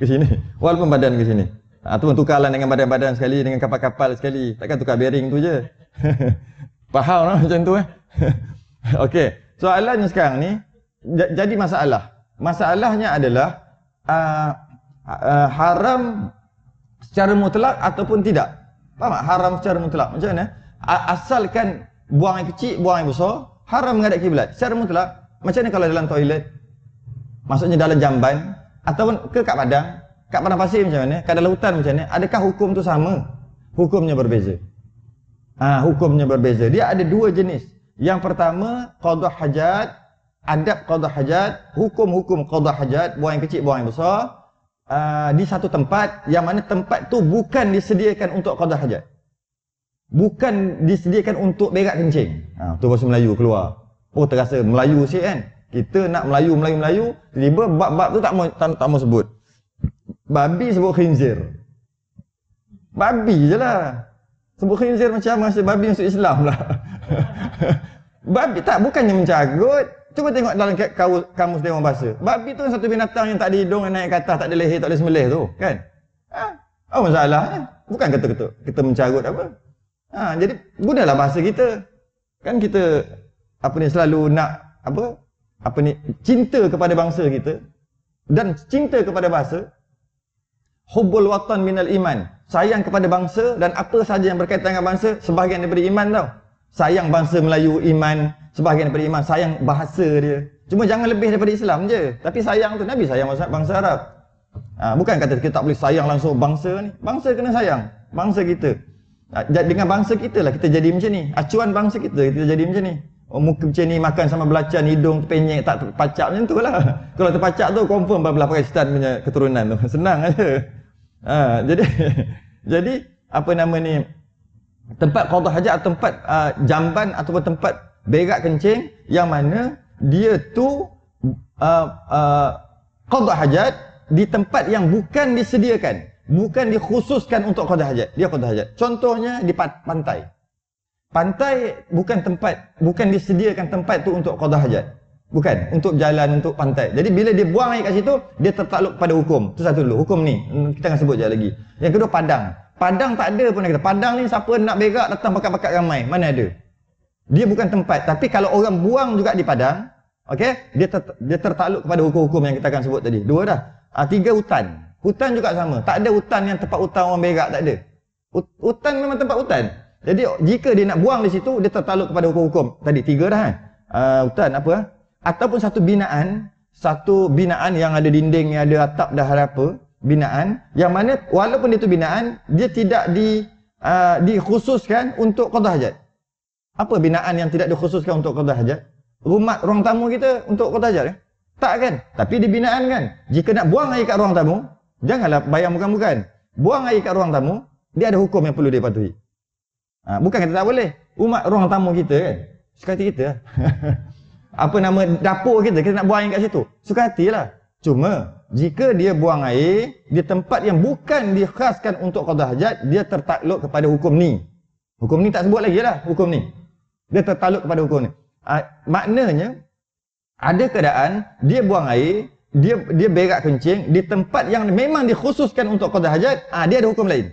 Ke sini. Walaupun badan ke sini. Ha, tu tukarlah dengan badan-badan sekali, dengan kapal-kapal sekali. Takkan tukar bearing tu je. Faham lah macam tu eh. Okey. Soalannya sekarang ni, jadi masalah. Masalahnya adalah uh, uh, haram secara mutlak ataupun tidak. Faham tak? Haram secara mutlak. Macam mana? Asalkan buang air kecil, buang air besar, haram menghadap kiblat. Secara mutlak, macam mana kalau dalam toilet? Maksudnya dalam jamban ataupun ke kat padang, Kat padang pasir macam mana? Kat dalam hutan macam mana? Adakah hukum tu sama? Hukumnya berbeza. Ha, hukumnya berbeza. Dia ada dua jenis. Yang pertama, qadha hajat, adab qadha hajat, hukum-hukum qadha hajat, buang yang kecil, buang yang besar, uh, di satu tempat yang mana tempat tu bukan disediakan untuk qadha hajat. Bukan disediakan untuk berak kencing. Ha, tu bahasa Melayu keluar. Oh terasa Melayu sikit kan? Kita nak Melayu, Melayu, Melayu, tiba-tiba bab-bab tu tak mau tak, tak mau sebut. Babi sebut khinzir. Babi je lah. Sebut khinzir macam masa babi masuk Islam lah. babi tak, bukannya mencagut. Cuba tengok dalam kamus Dewan Bahasa. Babi tu satu binatang yang tak ada hidung, yang naik ke atas, tak ada leher, tak ada sembelih tu. Kan? Ha? Apa masalahnya? Bukan kata-kata kita mencagut apa. Ha, jadi gunalah bahasa kita. Kan kita apa ni selalu nak apa? Apa ni cinta kepada bangsa kita dan cinta kepada bahasa hubbul watan minal iman. Sayang kepada bangsa dan apa saja yang berkaitan dengan bangsa sebahagian daripada iman tau. Sayang bangsa Melayu iman, sebahagian daripada iman, sayang bahasa dia. Cuma jangan lebih daripada Islam je. Tapi sayang tu Nabi sayang bangsa, Arab. Ha, bukan kata kita tak boleh sayang langsung bangsa ni. Bangsa kena sayang. Bangsa kita. Ha, dengan bangsa kita lah kita jadi macam ni. Acuan bangsa kita kita jadi macam ni. Oh, muka macam ni makan sama belacan, hidung penyek tak terpacak macam tu lah. Kalau terpacak tu confirm belah Pakistan punya keturunan tu. Senang aja. Ha, jadi jadi apa nama ni tempat qada hajat atau tempat uh, jamban ataupun tempat berak kencing yang mana dia tu uh, uh, qada hajat di tempat yang bukan disediakan bukan dikhususkan untuk qada hajat dia qada hajat contohnya di pantai pantai bukan tempat bukan disediakan tempat tu untuk qada hajat Bukan untuk jalan untuk pantai. Jadi bila dia buang air kat situ, dia tertakluk pada hukum. Itu satu dulu. Hukum ni hmm, kita akan sebut je lagi. Yang kedua padang. Padang tak ada pun kita. Padang ni siapa nak berak datang pakat-pakat ramai. Mana ada? Dia bukan tempat. Tapi kalau orang buang juga di padang, okey, dia ter, dia tertakluk kepada hukum-hukum yang kita akan sebut tadi. Dua dah. Ah, tiga hutan. Hutan juga sama. Tak ada hutan yang tempat hutan orang berak tak ada. Hutan memang tempat hutan. Jadi jika dia nak buang di situ, dia tertakluk kepada hukum-hukum. Tadi tiga dah kan? Uh, hutan apa? ataupun satu binaan, satu binaan yang ada dinding, yang ada atap dah apa, binaan yang mana walaupun itu binaan dia tidak di uh, dikhususkan untuk qada hajat. Apa binaan yang tidak dikhususkan untuk qada hajat? Rumah ruang tamu kita untuk qada hajat ya? Tak kan? Tapi di binaan kan. Jika nak buang air kat ruang tamu, janganlah bayang bukan-bukan. Buang air kat ruang tamu, dia ada hukum yang perlu dipatuhi. Ha, bukan kita tak boleh. Umat ruang tamu kita kan. Suka hati kita lah. Apa nama dapur kita, kita nak buang air kat situ. Suka hatilah. Cuma, jika dia buang air di tempat yang bukan dikhaskan untuk qadah hajat, dia tertakluk kepada hukum ni. Hukum ni tak sebut lagi lah, hukum ni. Dia tertakluk kepada hukum ni. Ha, maknanya, ada keadaan dia buang air, dia dia berak kencing di tempat yang memang dikhususkan untuk qada hajat, ah dia ada hukum lain.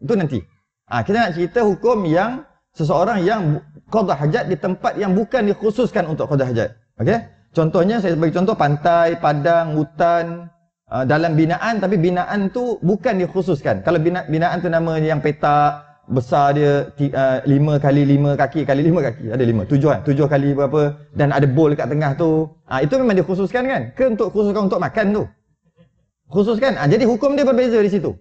Itu nanti. Ah kita nak cerita hukum yang seseorang yang qada hajat di tempat yang bukan dikhususkan untuk qada hajat. Okey? Contohnya saya bagi contoh pantai, padang, hutan, uh, dalam binaan tapi binaan tu bukan dikhususkan. Kalau binaan tu nama yang petak, besar dia uh, lima kali lima kaki kali lima kaki. Ada lima. Tujuh kan? Tujuh kali berapa? Dan ada bowl dekat tengah tu. Ah itu memang dikhususkan kan? Ke untuk khususkan untuk makan tu? Khususkan? Ah jadi hukum dia berbeza di situ.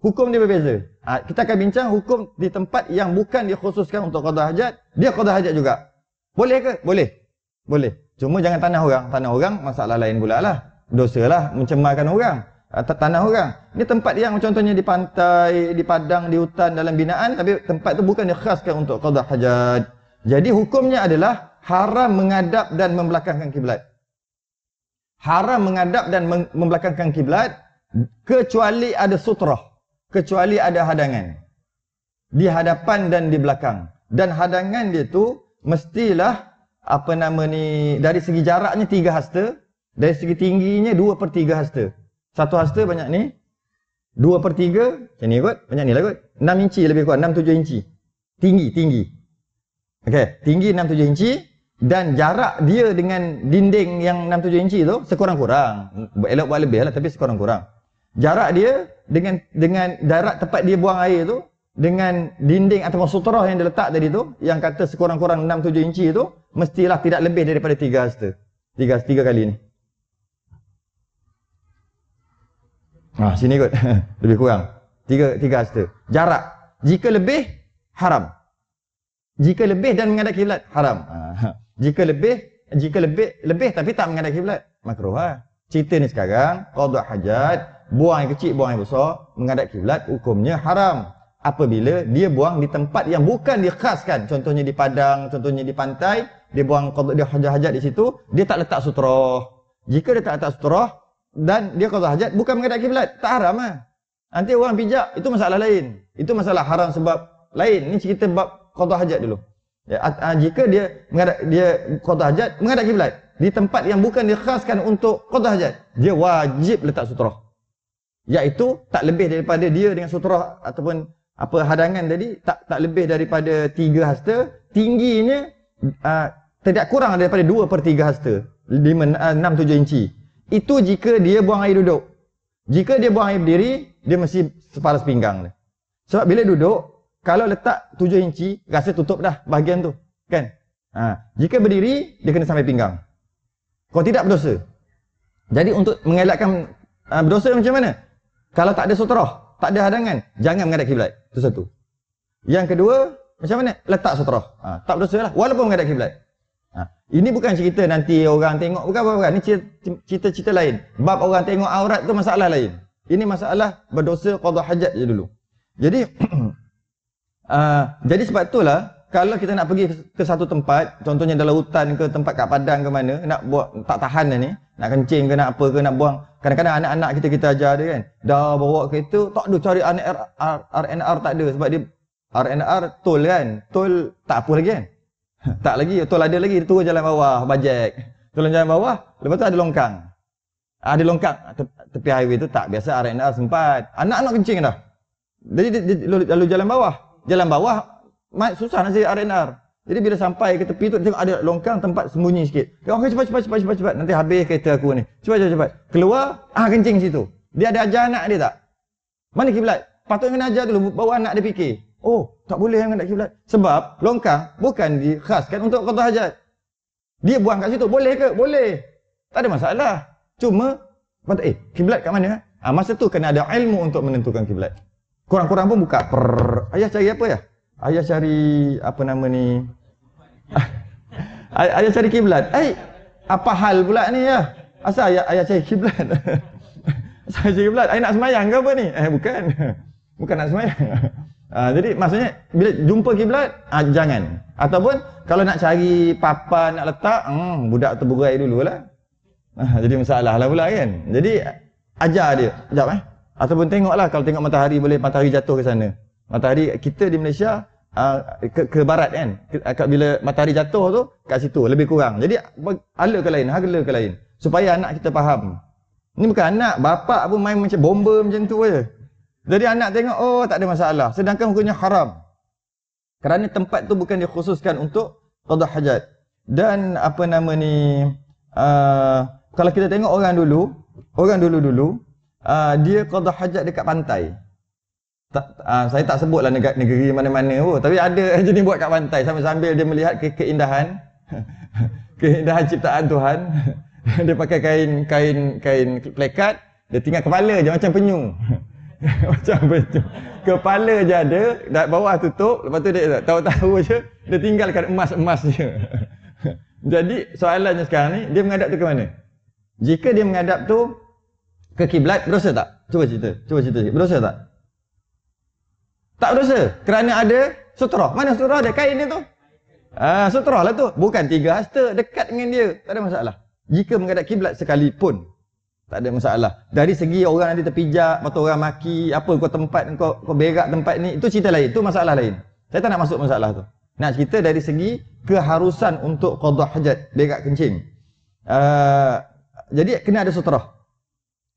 Hukum dia berbeza. Ah kita akan bincang hukum di tempat yang bukan dikhususkan untuk qada hajat. Dia qada hajat juga. Boleh ke? Boleh. Boleh. Cuma jangan tanah orang. Tanah orang masalah lain pula lah. Dosalah mencemarkan orang atas tanah orang. Ini tempat yang contohnya di pantai, di padang, di hutan, dalam binaan tapi tempat itu bukan dikhaskan untuk qada hajat. Jadi hukumnya adalah haram menghadap dan membelakangkan kiblat. Haram menghadap dan membelakangkan kiblat kecuali ada sutrah, kecuali ada hadangan. Di hadapan dan di belakang. Dan hadangan dia tu mestilah apa nama ni dari segi jaraknya tiga hasta, dari segi tingginya dua per tiga hasta. Satu hasta banyak ni. Dua per tiga. Macam ni kot. Banyak ni lah kot. Enam inci lebih kuat. Enam tujuh inci. Tinggi, tinggi. Okay. Tinggi enam tujuh inci. Dan jarak dia dengan dinding yang enam tujuh inci tu sekurang-kurang. Elok buat lebih lah tapi sekurang-kurang. Jarak dia dengan dengan jarak tempat dia buang air tu dengan dinding atau sutrah yang dia letak tadi tu yang kata sekurang-kurang 6 7 inci tu mestilah tidak lebih daripada 3 hasta. 3 3 kali ni. Ha, sini kot. lebih kurang. Tiga, tiga hasta. Jarak. Jika lebih, haram. Jika lebih dan menghadap kiblat, haram. Ha. Jika lebih, jika lebih, lebih tapi tak menghadap kiblat, makruh ha. Cerita ni sekarang, qada hajat, buang yang kecil, buang yang besar, menghadap kiblat, hukumnya haram. Apabila dia buang di tempat yang bukan dikhaskan. Contohnya di padang, contohnya di pantai, dia buang dia hajat-hajat di situ, dia tak letak sutrah. Jika dia tak letak sutrah, dan dia qada hajat bukan menghadap kiblat. Tak haram ah. Nanti orang pijak itu masalah lain. Itu masalah haram sebab lain. Ni cerita bab qada hajat dulu. Ya a, jika dia menghadap dia qada hajat menghadap kiblat. Di tempat yang bukan dikhaskan untuk qada hajat dia wajib letak sutrah. Iaitu tak lebih daripada dia dengan sutrah ataupun apa hadangan tadi tak tak lebih daripada tiga hasta. Tingginya uh, tidak kurang daripada dua per tiga hasta. 5 6 7 inci itu jika dia buang air duduk. Jika dia buang air berdiri, dia mesti separas pinggang dia. Sebab bila duduk, kalau letak tujuh inci, rasa tutup dah bahagian tu. Kan? Ha. Jika berdiri, dia kena sampai pinggang. Kalau tidak berdosa. Jadi untuk mengelakkan uh, berdosa macam mana? Kalau tak ada sutrah, tak ada hadangan, jangan menghadap kiblat. Itu satu. Yang kedua, macam mana? Letak sutrah. Ha. Tak berdosa lah. Walaupun menghadap kiblat. Ha. Ini bukan cerita nanti orang tengok, bukan bukan. Ini cerita-cerita lain. Bab orang tengok aurat tu masalah lain. Ini masalah berdosa qada hajat je dulu. Jadi uh, jadi sebab itulah kalau kita nak pergi ke, satu tempat, contohnya dalam hutan ke tempat kat padang ke mana, nak buat tak tahan dah ni, nak kencing ke nak apa ke nak buang. Kadang-kadang anak-anak kita kita ajar dia kan, dah bawa kereta, tak ada cari RNR, RNR tak ada sebab dia RNR tol kan, tol tak apa lagi kan. tak lagi, tol ada lagi, dia turun jalan bawah, bajek. Turun jalan bawah, lepas tu ada longkang. Ada longkang, tepi highway tu tak, biasa RNR sempat. Anak-anak kencing dah. Jadi dia, dia, lalu jalan bawah. Jalan bawah, susah nak cari RNR. Jadi bila sampai ke tepi tu, tengok ada longkang tempat sembunyi sikit. Dia okay, cepat, cepat, cepat, cepat, cepat. Nanti habis kereta aku ni. Cepat, cepat, cepat. Keluar, ah kencing situ. Dia ada ajar anak dia tak? Mana kiblat? Patutnya kena ajar dulu, bawa anak dia fikir. Oh, tak boleh menghadap kiblat. Sebab longkang bukan dikhaskan untuk qada hajat. Dia buang kat situ, boleh ke? Boleh. Tak ada masalah. Cuma patut eh kiblat kat mana? Ah masa tu kena ada ilmu untuk menentukan kiblat. Kurang-kurang pun buka. Per, ayah cari apa ya? Ayah cari apa nama ni? ayah cari kiblat. Eh, apa hal pula ni ya? Asal ayah, ayah cari kiblat? Asal cari kiblat? Ayah nak semayang ke apa ni? Eh, bukan. Bukan nak semayang. Uh, jadi maksudnya bila jumpa kiblat uh, jangan ataupun kalau nak cari papan nak letak hmm, budak terburai dululah. Uh, jadi masalah lah pula kan. Jadi ajar dia. Sekejap eh. Ataupun tengoklah kalau tengok matahari boleh matahari jatuh ke sana. Matahari kita di Malaysia uh, ke, ke barat kan. Ke, bila matahari jatuh tu kat situ lebih kurang. Jadi ala ke lain, harga ke lain. Supaya anak kita faham. Ini bukan anak, bapak pun main macam bomba macam tu je. Jadi anak tengok, oh tak ada masalah. Sedangkan hukumnya haram. Kerana tempat tu bukan dikhususkan untuk qada hajat. Dan apa nama ni, uh, kalau kita tengok orang dulu, orang dulu-dulu uh, dia qada hajat dekat pantai. Tak, uh, saya tak sebutlah negara negeri mana-mana pun, tapi ada jenis buat kat pantai sambil-sambil dia melihat ke keindahan keindahan ciptaan Tuhan. dia pakai kain kain kain plekat, dia tinggal kepala je macam penyu. macam penyu. Kepala je ada, dah bawah tutup, lepas tu dia tahu-tahu je dia tinggalkan emas-emas je. Jadi soalannya sekarang ni dia menghadap tu ke mana? Jika dia menghadap tu ke kiblat berdosa tak? Cuba cerita. Cuba cerita. Berdosa tak? Tak berdosa. Kerana ada sutra. Mana sutra dia? Kain dia tu. Ah, sutra lah tu. Bukan tiga hasta dekat dengan dia. Tak ada masalah. Jika menghadap kiblat sekalipun tak ada masalah. Dari segi orang nanti terpijak, atau orang maki, apa kau tempat kau kau berak tempat ni, itu cerita lain. Itu masalah lain. Saya tak nak masuk masalah tu. Nak cerita dari segi keharusan untuk qada hajat, berak kencing. Uh, jadi kena ada sutra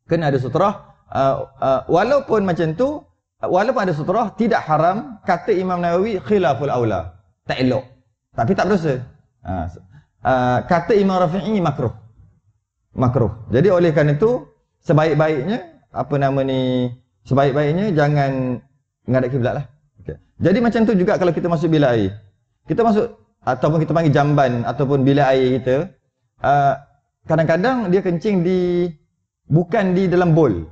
kena ada sutrah uh, uh, walaupun macam tu walaupun ada sutrah tidak haram kata Imam Nawawi khilaful aula tak elok tapi tak berdosa uh, uh, kata Imam Rafi'i makruh makruh jadi oleh kerana itu sebaik-baiknya apa nama ni sebaik-baiknya jangan menghadap kiblat lah okay. jadi macam tu juga kalau kita masuk bilik air kita masuk ataupun kita panggil jamban ataupun bilik air kita uh, kadang-kadang dia kencing di Bukan di dalam bowl.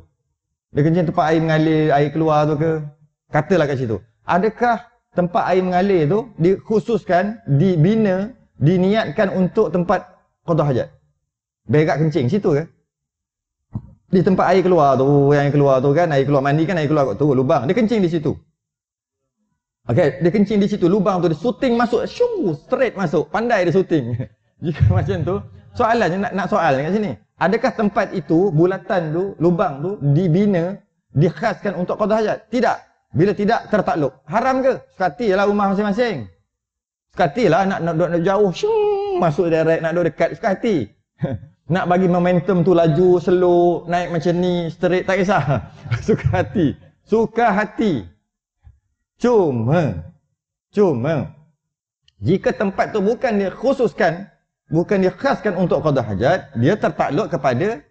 Dia kencing tempat air mengalir, air keluar tu ke. Katalah kat situ. Adakah tempat air mengalir tu dikhususkan, dibina, diniatkan untuk tempat kotor hajat? Berak kencing situ ke? Di tempat air keluar tu, yang keluar tu kan, air keluar mandi kan, air keluar kat tu, lubang. Dia kencing di situ. Okay, dia kencing di situ, lubang tu, dia shooting masuk, shoo, straight masuk. Pandai dia shooting. Jika macam tu, soalannya nak, nak soal kat sini. Adakah tempat itu, bulatan tu, lubang tu, dibina, dikhaskan untuk qada hajat? Tidak. Bila tidak, tertakluk. Haram ke? Sekatilah rumah masing-masing. Sekatilah nak nak duduk jauh, syung, masuk direct, nak duduk dekat, sekati. nak bagi momentum tu laju, slow, naik macam ni, straight, tak kisah. Suka hati. Suka hati. Cuma, cuma, jika tempat tu bukan dia khususkan bukan dia khaskan untuk qada hajat, dia tertakluk kepada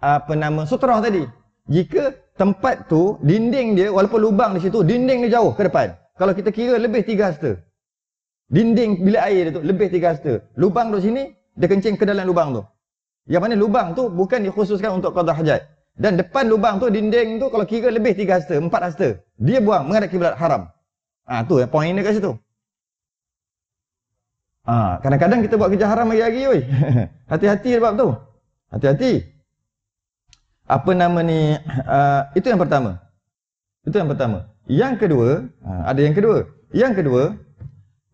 apa nama sutra tadi. Jika tempat tu dinding dia walaupun lubang di situ, dinding dia jauh ke depan. Kalau kita kira lebih tiga hasta. Dinding bilik air dia tu lebih tiga hasta. Lubang tu sini, dia kencing ke dalam lubang tu. Yang mana lubang tu bukan dikhususkan untuk qada hajat. Dan depan lubang tu, dinding tu kalau kira lebih tiga hasta, empat hasta. Dia buang menghadap kiblat haram. Ah ha, tu ya, poin dia kat situ. Ha, kadang-kadang kita buat kerja haram lagi-lagi oi. Hati-hati sebab tu. Hati-hati. Apa nama ni? Uh, itu yang pertama. Itu yang pertama. Yang kedua, uh, ada yang kedua. Yang kedua,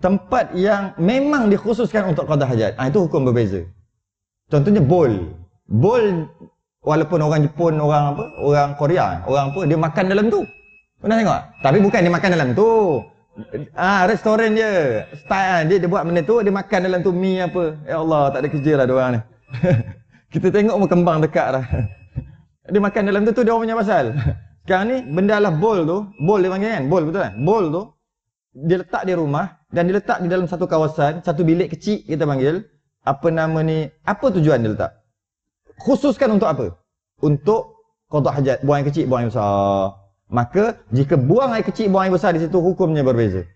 tempat yang memang dikhususkan untuk qada hajat. Ah itu hukum berbeza. Contohnya bowl. Bowl walaupun orang Jepun, orang apa? Orang Korea, orang apa dia makan dalam tu. Pernah tengok? Tapi bukan dia makan dalam tu. Ah, restoran dia. Style ah, dia dia buat benda tu, dia makan dalam tu mi apa. Ya Allah, tak ada kerja lah orang ni. Kita tengok berkembang dekat dah. dia makan dalam tu tu dia orang punya pasal. Sekarang ni benda lah bowl tu, bowl dia panggil kan? Bowl betul kan? Bowl tu dia letak di rumah dan dia letak di dalam satu kawasan, satu bilik kecil kita panggil. Apa nama ni? Apa tujuan dia letak? Khususkan untuk apa? Untuk qada hajat, buang yang kecil, buang yang besar. Maka jika buang air kecil, buang air besar di situ hukumnya berbeza.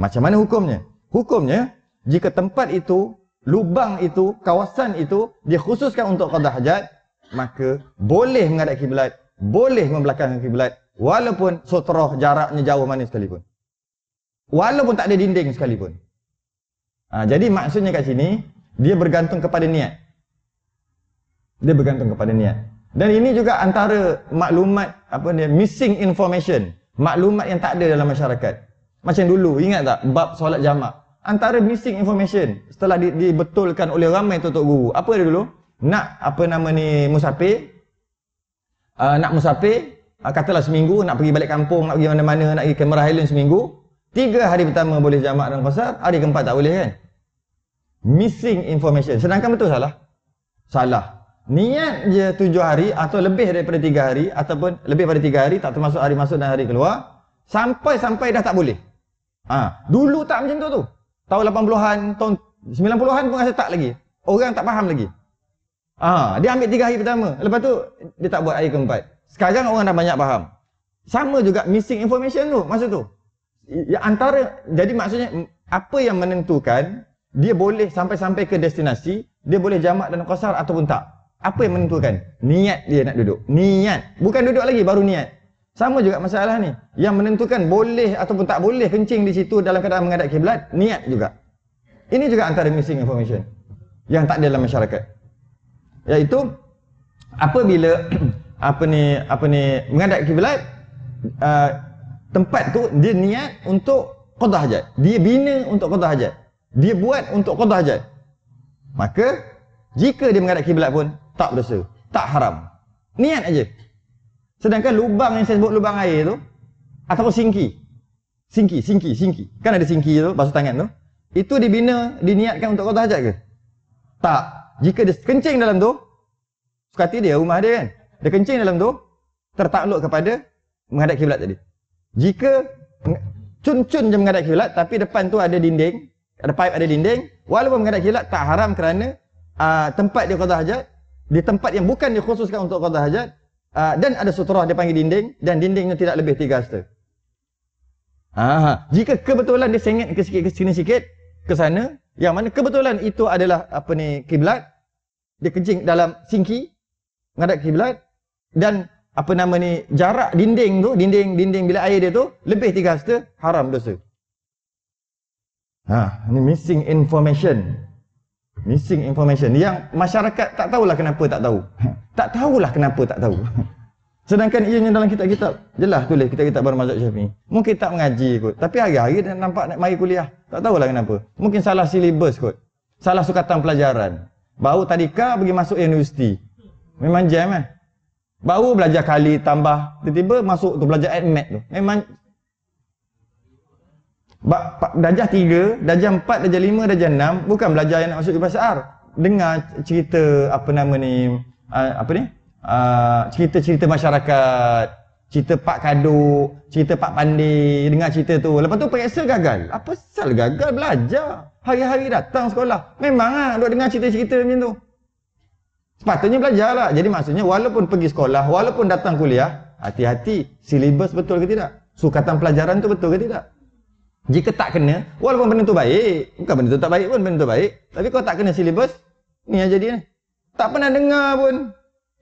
Macam mana hukumnya? Hukumnya jika tempat itu, lubang itu, kawasan itu dikhususkan untuk qada hajat, maka boleh menghadap kiblat boleh membelakangkan kiblat walaupun sutroh jaraknya jauh mana sekalipun. Walaupun tak ada dinding sekalipun. Ha, jadi maksudnya kat sini dia bergantung kepada niat. Dia bergantung kepada niat. Dan ini juga antara maklumat apa dia missing information, maklumat yang tak ada dalam masyarakat. Macam dulu, ingat tak bab solat jamak? Antara missing information setelah di, dibetulkan oleh ramai tutup guru. Apa dia dulu? Nak apa nama ni musafir? Uh, nak musafir, uh, katalah seminggu nak pergi balik kampung, nak pergi mana-mana, nak pergi Cameron Highland seminggu. Tiga hari pertama boleh jamak dan qasar, hari keempat tak boleh kan? Missing information. Sedangkan betul salah? Salah niat je tujuh hari atau lebih daripada tiga hari ataupun lebih daripada tiga hari tak termasuk hari masuk dan hari keluar sampai-sampai dah tak boleh. Ha, dulu tak macam tu tu. Tahun 80-an, tahun 90-an pun rasa tak lagi. Orang tak faham lagi. Ha, dia ambil tiga hari pertama. Lepas tu dia tak buat hari keempat. Sekarang orang dah banyak faham. Sama juga missing information tu masa tu. Ya, antara jadi maksudnya apa yang menentukan dia boleh sampai-sampai ke destinasi, dia boleh jamak dan qasar ataupun tak. Apa yang menentukan? Niat dia nak duduk. Niat. Bukan duduk lagi, baru niat. Sama juga masalah ni. Yang menentukan boleh ataupun tak boleh kencing di situ dalam keadaan menghadap kiblat, niat juga. Ini juga antara missing information yang tak ada dalam masyarakat. Iaitu apabila apa ni apa ni menghadap kiblat uh, tempat tu dia niat untuk qada hajat. Dia bina untuk qada hajat. Dia buat untuk qada hajat. Maka jika dia menghadap kiblat pun tak berdosa. Tak haram. Niat aja. Sedangkan lubang yang saya sebut lubang air tu ataupun singki. Singki, singki, singki. Kan ada singki tu, basuh tangan tu. Itu dibina, diniatkan untuk kau hajat ke? Tak. Jika dia kencing dalam tu, suka hati dia, rumah dia kan. Dia kencing dalam tu, tertakluk kepada menghadap kiblat tadi. Jika cun-cun je menghadap kiblat, tapi depan tu ada dinding, ada pipe ada dinding, walaupun menghadap kiblat tak haram kerana uh, tempat dia qada hajat di tempat yang bukan dikhususkan untuk qada hajat uh, dan ada sutra dia panggil dinding dan dindingnya tidak lebih tiga hasta. Ha, jika kebetulan dia sengit ke sikit ke sini sikit ke sana yang mana kebetulan itu adalah apa ni kiblat dia kencing dalam singki menghadap kiblat dan apa nama ni jarak dinding tu dinding dinding bila air dia tu lebih tiga hasta haram dosa. Ha, ini missing information missing information yang masyarakat tak tahulah kenapa tak tahu. tak tahulah kenapa tak tahu. Sedangkan ianya dalam kitab-kitab jelas tulis kitab-kitab baru mazhab Syafi'i. Mungkin tak mengaji kot, tapi hari-hari dia nampak nak mari kuliah. Tak tahulah kenapa. Mungkin salah silibus kot. Salah sukatan pelajaran. Baru tadika pergi masuk universiti. Memang jam eh. Baru belajar kali tambah tiba-tiba masuk tu belajar admat tu. Memang Darjah tiga, darjah empat, darjah lima, darjah enam Bukan belajar yang nak masuk bahasa Ar. Dengar cerita apa nama ni uh, Apa ni? Uh, Cerita-cerita masyarakat Cerita Pak Kaduk Cerita Pak Pandi Dengar cerita tu. Lepas tu periksa gagal. Apa sal gagal belajar? Hari-hari datang sekolah. Memang lah duk dengar cerita-cerita macam tu. Sepatutnya belajar lah. Jadi maksudnya walaupun pergi sekolah Walaupun datang kuliah Hati-hati Silibus betul ke tidak? Sukatan pelajaran tu betul ke tidak jika tak kena, walaupun benda tu baik, bukan benda tu tak baik pun, benda tu baik. Tapi kalau tak kena silibus, ni yang jadi ni. Tak pernah dengar pun.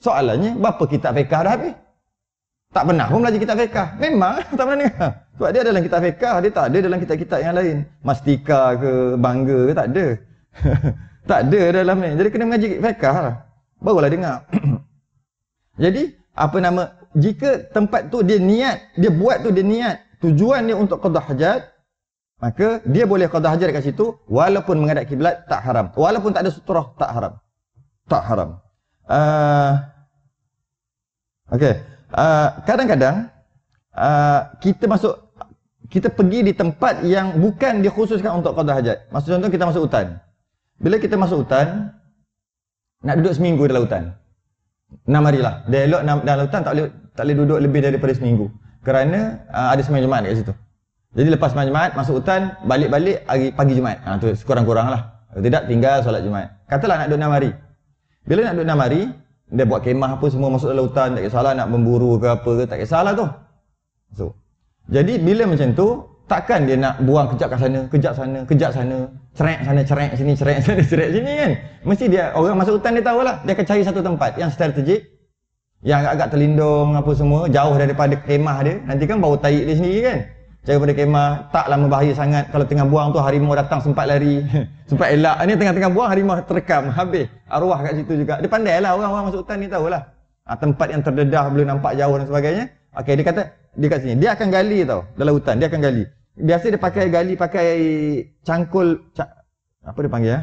Soalannya, berapa kitab fiqah dah habis? Tak pernah pun belajar kitab fiqah. Memang tak pernah dengar. Sebab dia dalam kitab fiqah, dia tak ada dalam kitab-kitab yang lain. Mastika ke, bangga ke, tak ada. tak ada dalam ni. Jadi kena mengaji fiqah lah. Barulah dengar. jadi, apa nama, jika tempat tu dia niat, dia buat tu dia niat, tujuan dia untuk qadah hajat, Maka dia boleh qada hajar kat situ walaupun menghadap kiblat tak haram. Walaupun tak ada sutrah tak haram. Tak haram. Uh, Okey. Uh, kadang-kadang uh, kita masuk kita pergi di tempat yang bukan dikhususkan untuk qada hajat. Maksud contoh kita masuk hutan. Bila kita masuk hutan nak duduk seminggu dalam hutan. Enam hari lah. Dialog dalam hutan tak boleh tak boleh duduk lebih daripada seminggu. Kerana uh, ada sembahyang Jumaat kat situ. Jadi lepas malam Jumaat masuk hutan, balik-balik hari pagi Jumaat. Ha tu sekurang-kurang lah. Kalau tidak tinggal solat Jumaat. Katalah nak duduk 6 hari. Bila nak duduk 6 hari, dia buat kemah apa semua masuk dalam hutan, tak kisahlah nak memburu ke apa ke, tak kisahlah tu. So. Jadi bila macam tu, takkan dia nak buang kejap ke sana, kejap sana, kejap sana, cerek sana, cerek sini, cerek sana, cerek sini kan. Mesti dia orang masuk hutan dia tahulah, dia akan cari satu tempat yang strategik Yang agak-agak terlindung apa semua, jauh daripada kemah dia. Nanti kan bau taik dia sendiri kan. Jauh daripada kemah, tak lama bahaya sangat. Kalau tengah buang tu harimau datang sempat lari. sempat elak. Ini tengah-tengah buang harimau terekam. Habis. Arwah kat situ juga. Dia pandai lah orang-orang masuk hutan ni tahulah. Ha, tempat yang terdedah boleh nampak jauh dan sebagainya. Okey, dia kata, dia kat sini. Dia akan gali tau. Dalam hutan, dia akan gali. Biasa dia pakai gali, pakai cangkul. Ca- apa dia panggil ya?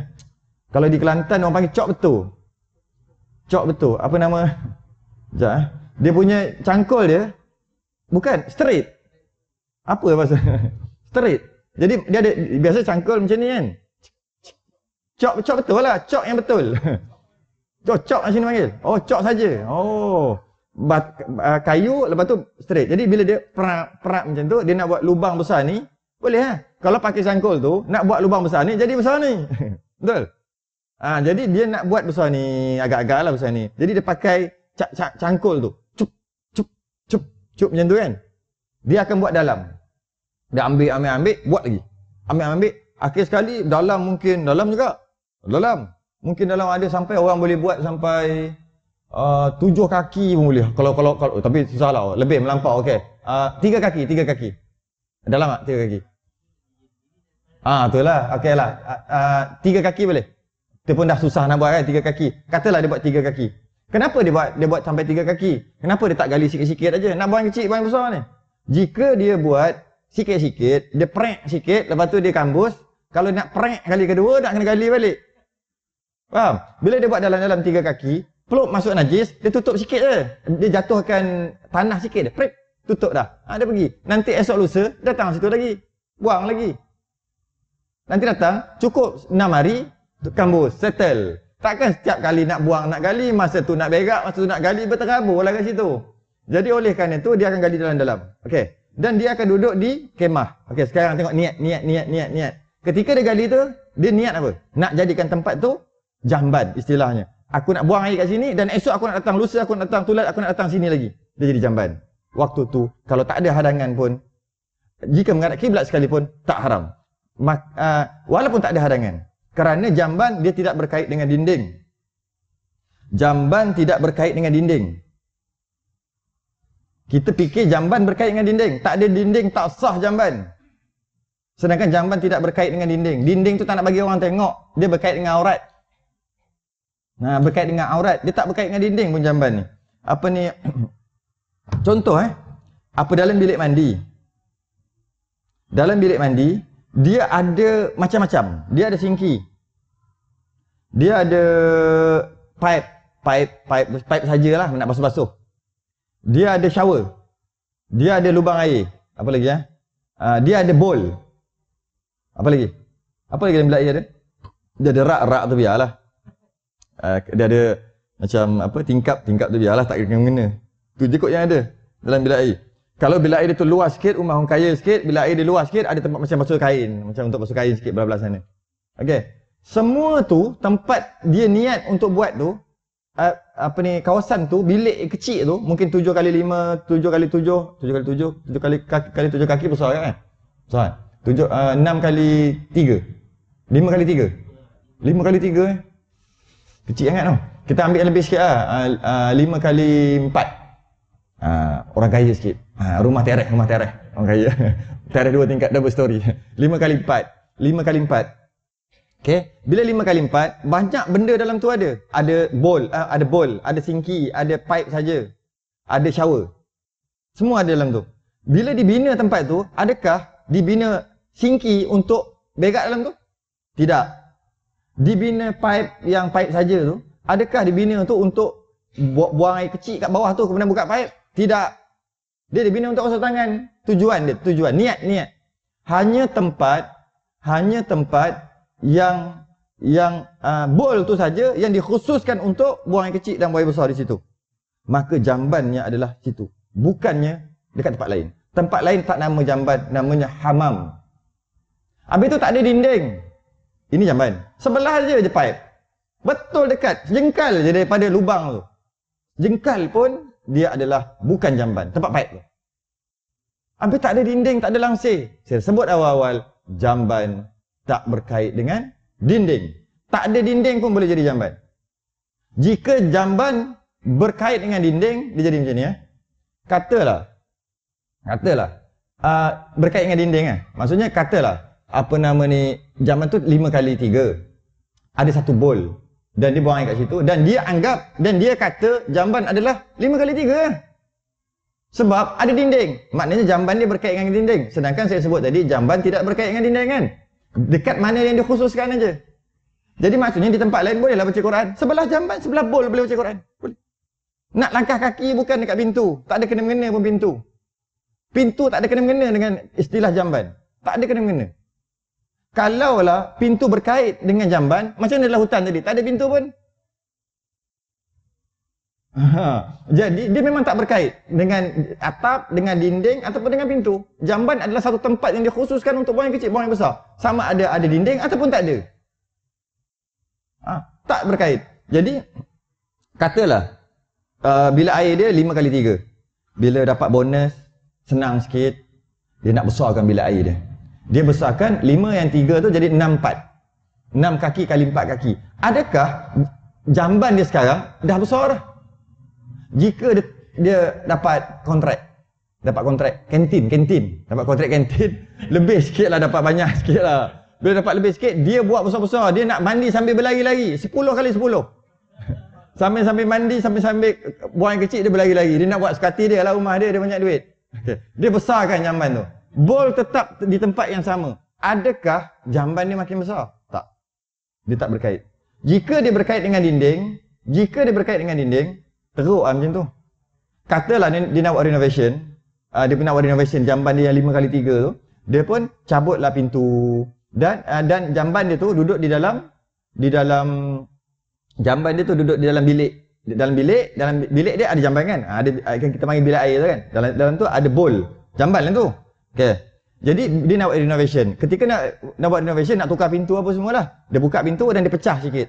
Kalau di Kelantan orang panggil cok betul. Cok betul. Apa nama? Sekejap eh. Dia punya cangkul dia bukan straight. Apa bahasa? straight. Jadi dia ada biasa cangkul macam ni kan. Cok cok betul lah, cok yang betul. cok cok macam ni panggil. Oh, cok saja. Oh. Bat, uh, kayu lepas tu straight. Jadi bila dia perak perak macam tu, dia nak buat lubang besar ni, boleh lah. Kalau pakai cangkul tu, nak buat lubang besar ni, jadi besar ni. betul? Ha, jadi dia nak buat besar ni, agak-agak lah besar ni. Jadi dia pakai cak, cak, cangkul tu. Cup, cup, cup, cup macam tu kan. Dia akan buat dalam. Dia ambil, ambil, ambil, buat lagi. Ambil, ambil. Akhir sekali, dalam mungkin, dalam juga. Dalam. Mungkin dalam ada sampai orang boleh buat sampai uh, tujuh kaki pun boleh. Kalau, kalau, kalau, tapi susah lah. Lebih melampau, okey. Uh, tiga kaki, tiga kaki. Dalam tak? Tiga kaki. Ah, tu lah. Okey lah. Uh, uh, tiga kaki boleh. Dia pun dah susah nak buat kan tiga kaki. Katalah dia buat tiga kaki. Kenapa dia buat dia buat sampai tiga kaki? Kenapa dia tak gali sikit-sikit aja? Nak buang kecil, buang besar ni. Jika dia buat sikit-sikit, dia prek sikit, lepas tu dia kambus. Kalau nak prek kali kedua, nak kena gali balik. Faham? Bila dia buat dalam-dalam tiga kaki, peluk masuk najis, dia tutup sikit je. Dia jatuhkan tanah sikit dia. Prek, tutup dah. Ha, dia pergi. Nanti esok lusa, datang situ lagi. Buang lagi. Nanti datang, cukup enam hari, kambus, settle. Takkan setiap kali nak buang, nak gali, masa tu nak berak, masa tu nak gali, berterabur lah kat situ. Jadi oleh kerana itu, dia akan gali dalam-dalam. Okey. Dan dia akan duduk di kemah. Okey, sekarang tengok niat, niat, niat, niat, niat. Ketika dia gali tu, dia niat apa? Nak jadikan tempat tu jamban istilahnya. Aku nak buang air kat sini dan esok aku nak datang lusa, aku nak datang tulat, aku nak datang sini lagi. Dia jadi jamban. Waktu tu, kalau tak ada hadangan pun, jika menghadap kiblat sekalipun, tak haram. Mak, uh, walaupun tak ada hadangan. Kerana jamban dia tidak berkait dengan dinding. Jamban tidak berkait dengan dinding. Kita fikir jamban berkait dengan dinding. Tak ada dinding, tak sah jamban. Sedangkan jamban tidak berkait dengan dinding. Dinding tu tak nak bagi orang tengok. Dia berkait dengan aurat. Nah, berkait dengan aurat. Dia tak berkait dengan dinding pun jamban ni. Apa ni? Contoh eh. Apa dalam bilik mandi? Dalam bilik mandi, dia ada macam-macam. Dia ada sinki. Dia ada pipe, pipe, pipe, pipe sajalah nak basuh-basuh. Dia ada shower. Dia ada lubang air. Apa lagi ya? Uh, dia ada bowl. Apa lagi? Apa lagi dalam bilik air ada? Dia ada rak-rak tu biarlah. Uh, dia ada macam apa tingkap, tingkap tu biarlah tak kena-kena. Tu je kot yang ada dalam bilik air. Kalau bilik air dia tu luas sikit, rumah orang kaya sikit, bilik air dia luas sikit, ada tempat macam basuh kain. Macam untuk basuh kain sikit belah-belah sana. Okay. Semua tu tempat dia niat untuk buat tu uh, apa ni kawasan tu bilik kecil tu mungkin 7 kali 5 7 kali 7 7 kali 7 7 kali kaki kali 7 kaki besar kan? Besar kan? 7 uh, 6 kali 3 5 kali 3 5 kali 3 eh? Kecil sangat tau. Kita ambil yang lebih sikit lah uh, uh, 5 kali 4 uh, orang kaya sikit. Uh, rumah terek rumah terek orang kaya. Terek dua tingkat double story. 5 kali 4 5 kali 4 Okay. Bila lima kali empat, banyak benda dalam tu ada. Ada bowl, uh, ada bowl, ada sinki, ada pipe saja. Ada shower. Semua ada dalam tu. Bila dibina tempat tu, adakah dibina sinki untuk berak dalam tu? Tidak. Dibina pipe yang pipe saja tu, adakah dibina tu untuk bu- buang air kecil kat bawah tu kemudian buka pipe? Tidak. Dia dibina untuk basuh tangan. Tujuan dia, tujuan, niat, niat. Hanya tempat, hanya tempat yang yang uh, bowl tu saja yang dikhususkan untuk buang air kecil dan buang air besar di situ. Maka jambannya adalah situ. Bukannya dekat tempat lain. Tempat lain tak nama jamban, namanya hamam. Habis tu tak ada dinding. Ini jamban. Sebelah aja je pipe. Betul dekat. Jengkal je daripada lubang tu. Jengkal pun dia adalah bukan jamban. Tempat pipe tu. Habis tak ada dinding, tak ada langsir. Saya sebut awal-awal. Jamban tak berkait dengan dinding. Tak ada dinding pun boleh jadi jamban. Jika jamban berkait dengan dinding, dia jadi macam ni ya. Katalah. Katalah. Uh, berkait dengan dinding kan. Maksudnya katalah apa nama ni jamban tu 5 kali 3. Ada satu bol dan dia buang air kat situ dan dia anggap dan dia kata jamban adalah 5 kali 3 kan. Sebab ada dinding. Maknanya jamban dia berkait dengan dinding. Sedangkan saya sebut tadi jamban tidak berkait dengan dinding kan. Dekat mana yang dikhususkan aja. Jadi maksudnya di tempat lain bolehlah baca Quran. Sebelah jamban, sebelah bol boleh baca Quran. Boleh. Nak langkah kaki bukan dekat pintu. Tak ada kena-mengena pun pintu. Pintu tak ada kena-mengena dengan istilah jamban. Tak ada kena-mengena. Kalaulah pintu berkait dengan jamban, macam dalam hutan tadi? Tak ada pintu pun. Ha. Jadi dia memang tak berkait dengan atap, dengan dinding ataupun dengan pintu. Jamban adalah satu tempat yang dikhususkan untuk buang yang kecil, buang yang besar. Sama ada ada dinding ataupun tak ada. Ha, tak berkait. Jadi katalah uh, bila air dia 5 kali 3. Bila dapat bonus senang sikit dia nak besarkan bila air dia. Dia besarkan 5 yang 3 tu jadi 6 4. 6 kaki kali 4 kaki. Adakah jamban dia sekarang dah besar dah? Jika dia, dia dapat kontrak dapat kontrak kantin kantin dapat kontrak kantin lebih sikit lah dapat banyak sikit lah bila dapat lebih sikit, dia buat besar-besar. Dia nak mandi sambil berlari-lari. 10 kali 10. Sambil-sambil mandi, sambil-sambil buang yang kecil, dia berlari-lari. Dia nak buat sekati dia lah rumah dia, dia banyak duit. Okay. Dia besarkan jamban tu. Bol tetap di tempat yang sama. Adakah jamban dia makin besar? Tak. Dia tak berkait. Jika dia berkait dengan dinding, jika dia berkait dengan dinding, teruk lah macam tu. Katalah dia, dia nak buat renovation, uh, dia nak buat renovation. Jamban dia yang 5 kali 3 tu, dia pun cabutlah pintu, dan uh, dan jamban dia tu duduk di dalam di dalam jamban dia tu duduk di dalam bilik. Di dalam bilik dalam bilik dia ada jamban kan? Ada kan kita panggil bilik air tu kan? Dalam dalam tu ada bowl. Jamban lah tu. Okey. Jadi dia nak buat renovation. Ketika nak nak buat renovation nak tukar pintu apa semualah. Dia buka pintu dan dia pecah sikit.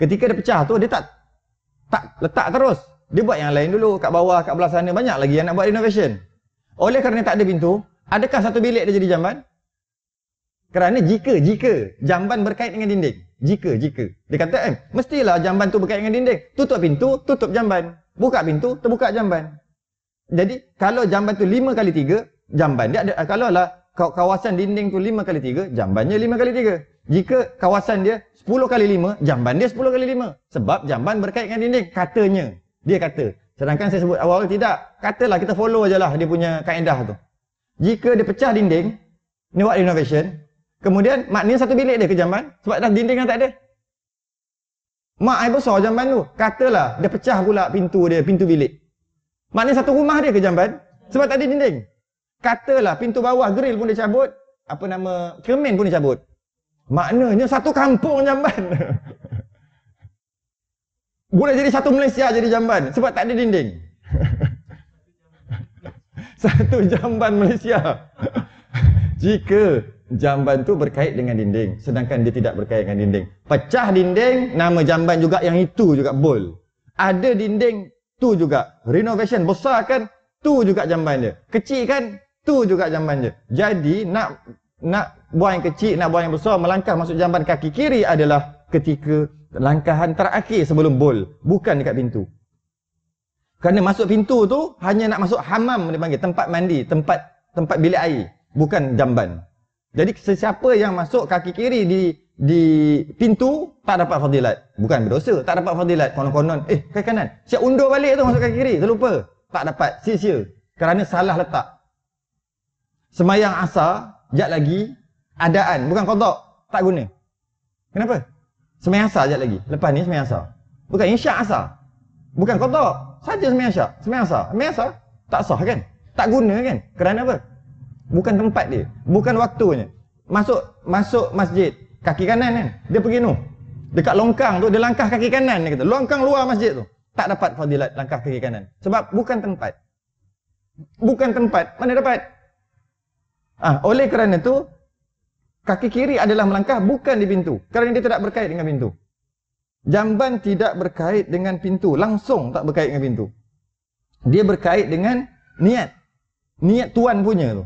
Ketika dia pecah tu dia tak tak letak terus dia buat yang lain dulu kat bawah kat belah sana banyak lagi yang nak buat renovation oleh kerana tak ada pintu adakah satu bilik dia jadi jamban kerana jika, jika jamban berkait dengan dinding. Jika, jika. Dia kata, eh, mestilah jamban tu berkait dengan dinding. Tutup pintu, tutup jamban. Buka pintu, terbuka jamban. Jadi, kalau jamban tu lima kali tiga, jamban dia ada, kalau lah kawasan dinding tu lima kali tiga, jambannya lima kali tiga. Jika kawasan dia sepuluh kali lima, jamban dia sepuluh kali lima. Sebab jamban berkait dengan dinding. Katanya. Dia kata. Sedangkan saya sebut awal tidak. Katalah kita follow je lah dia punya kaedah tu. Jika dia pecah dinding, ni buat renovation, Kemudian maknanya satu bilik dia ke jamban sebab dah dinding yang tak ada. Mak air besar jamban tu. Katalah dia pecah pula pintu dia, pintu bilik. Maknanya satu rumah dia ke jamban sebab tak ada dinding. Katalah pintu bawah grill pun dia cabut, apa nama, kermin pun dia cabut. Maknanya satu kampung jamban. Boleh jadi satu Malaysia jadi jamban sebab tak ada dinding. satu jamban Malaysia. Jika jamban tu berkait dengan dinding sedangkan dia tidak berkait dengan dinding pecah dinding nama jamban juga yang itu juga bol ada dinding tu juga renovation besar kan tu juga jamban dia kecil kan tu juga jamban dia jadi nak nak buang yang kecil nak buang yang besar melangkah masuk jamban kaki kiri adalah ketika langkahan terakhir sebelum bol bukan dekat pintu kerana masuk pintu tu hanya nak masuk hamam dia panggil tempat mandi tempat tempat bilik air bukan jamban jadi sesiapa yang masuk kaki kiri di di pintu tak dapat fadilat. Bukan berdosa, tak dapat fadilat. Konon-konon, eh kaki kanan. Siap undur balik tu masuk kaki kiri, terlupa. Tak dapat, sia-sia. Kerana salah letak. Semayang asar, jap lagi, adaan. Bukan kodok, tak guna. Kenapa? Semayang asar jap lagi. Lepas ni semayang asar. Bukan insya asar. Bukan kodok. Saja semayang asar. Semayang asar. Semayang asar. Tak sah kan? Tak guna kan? Kerana apa? Bukan tempat dia. Bukan waktunya. Masuk masuk masjid. Kaki kanan kan. Dia pergi nu. Dekat longkang tu, dia langkah kaki kanan. Dia kata. Longkang luar masjid tu. Tak dapat fadilat langkah kaki kanan. Sebab bukan tempat. Bukan tempat. Mana dapat? Ah, oleh kerana tu, kaki kiri adalah melangkah bukan di pintu. Kerana dia tidak berkait dengan pintu. Jamban tidak berkait dengan pintu. Langsung tak berkait dengan pintu. Dia berkait dengan niat. Niat tuan punya tu.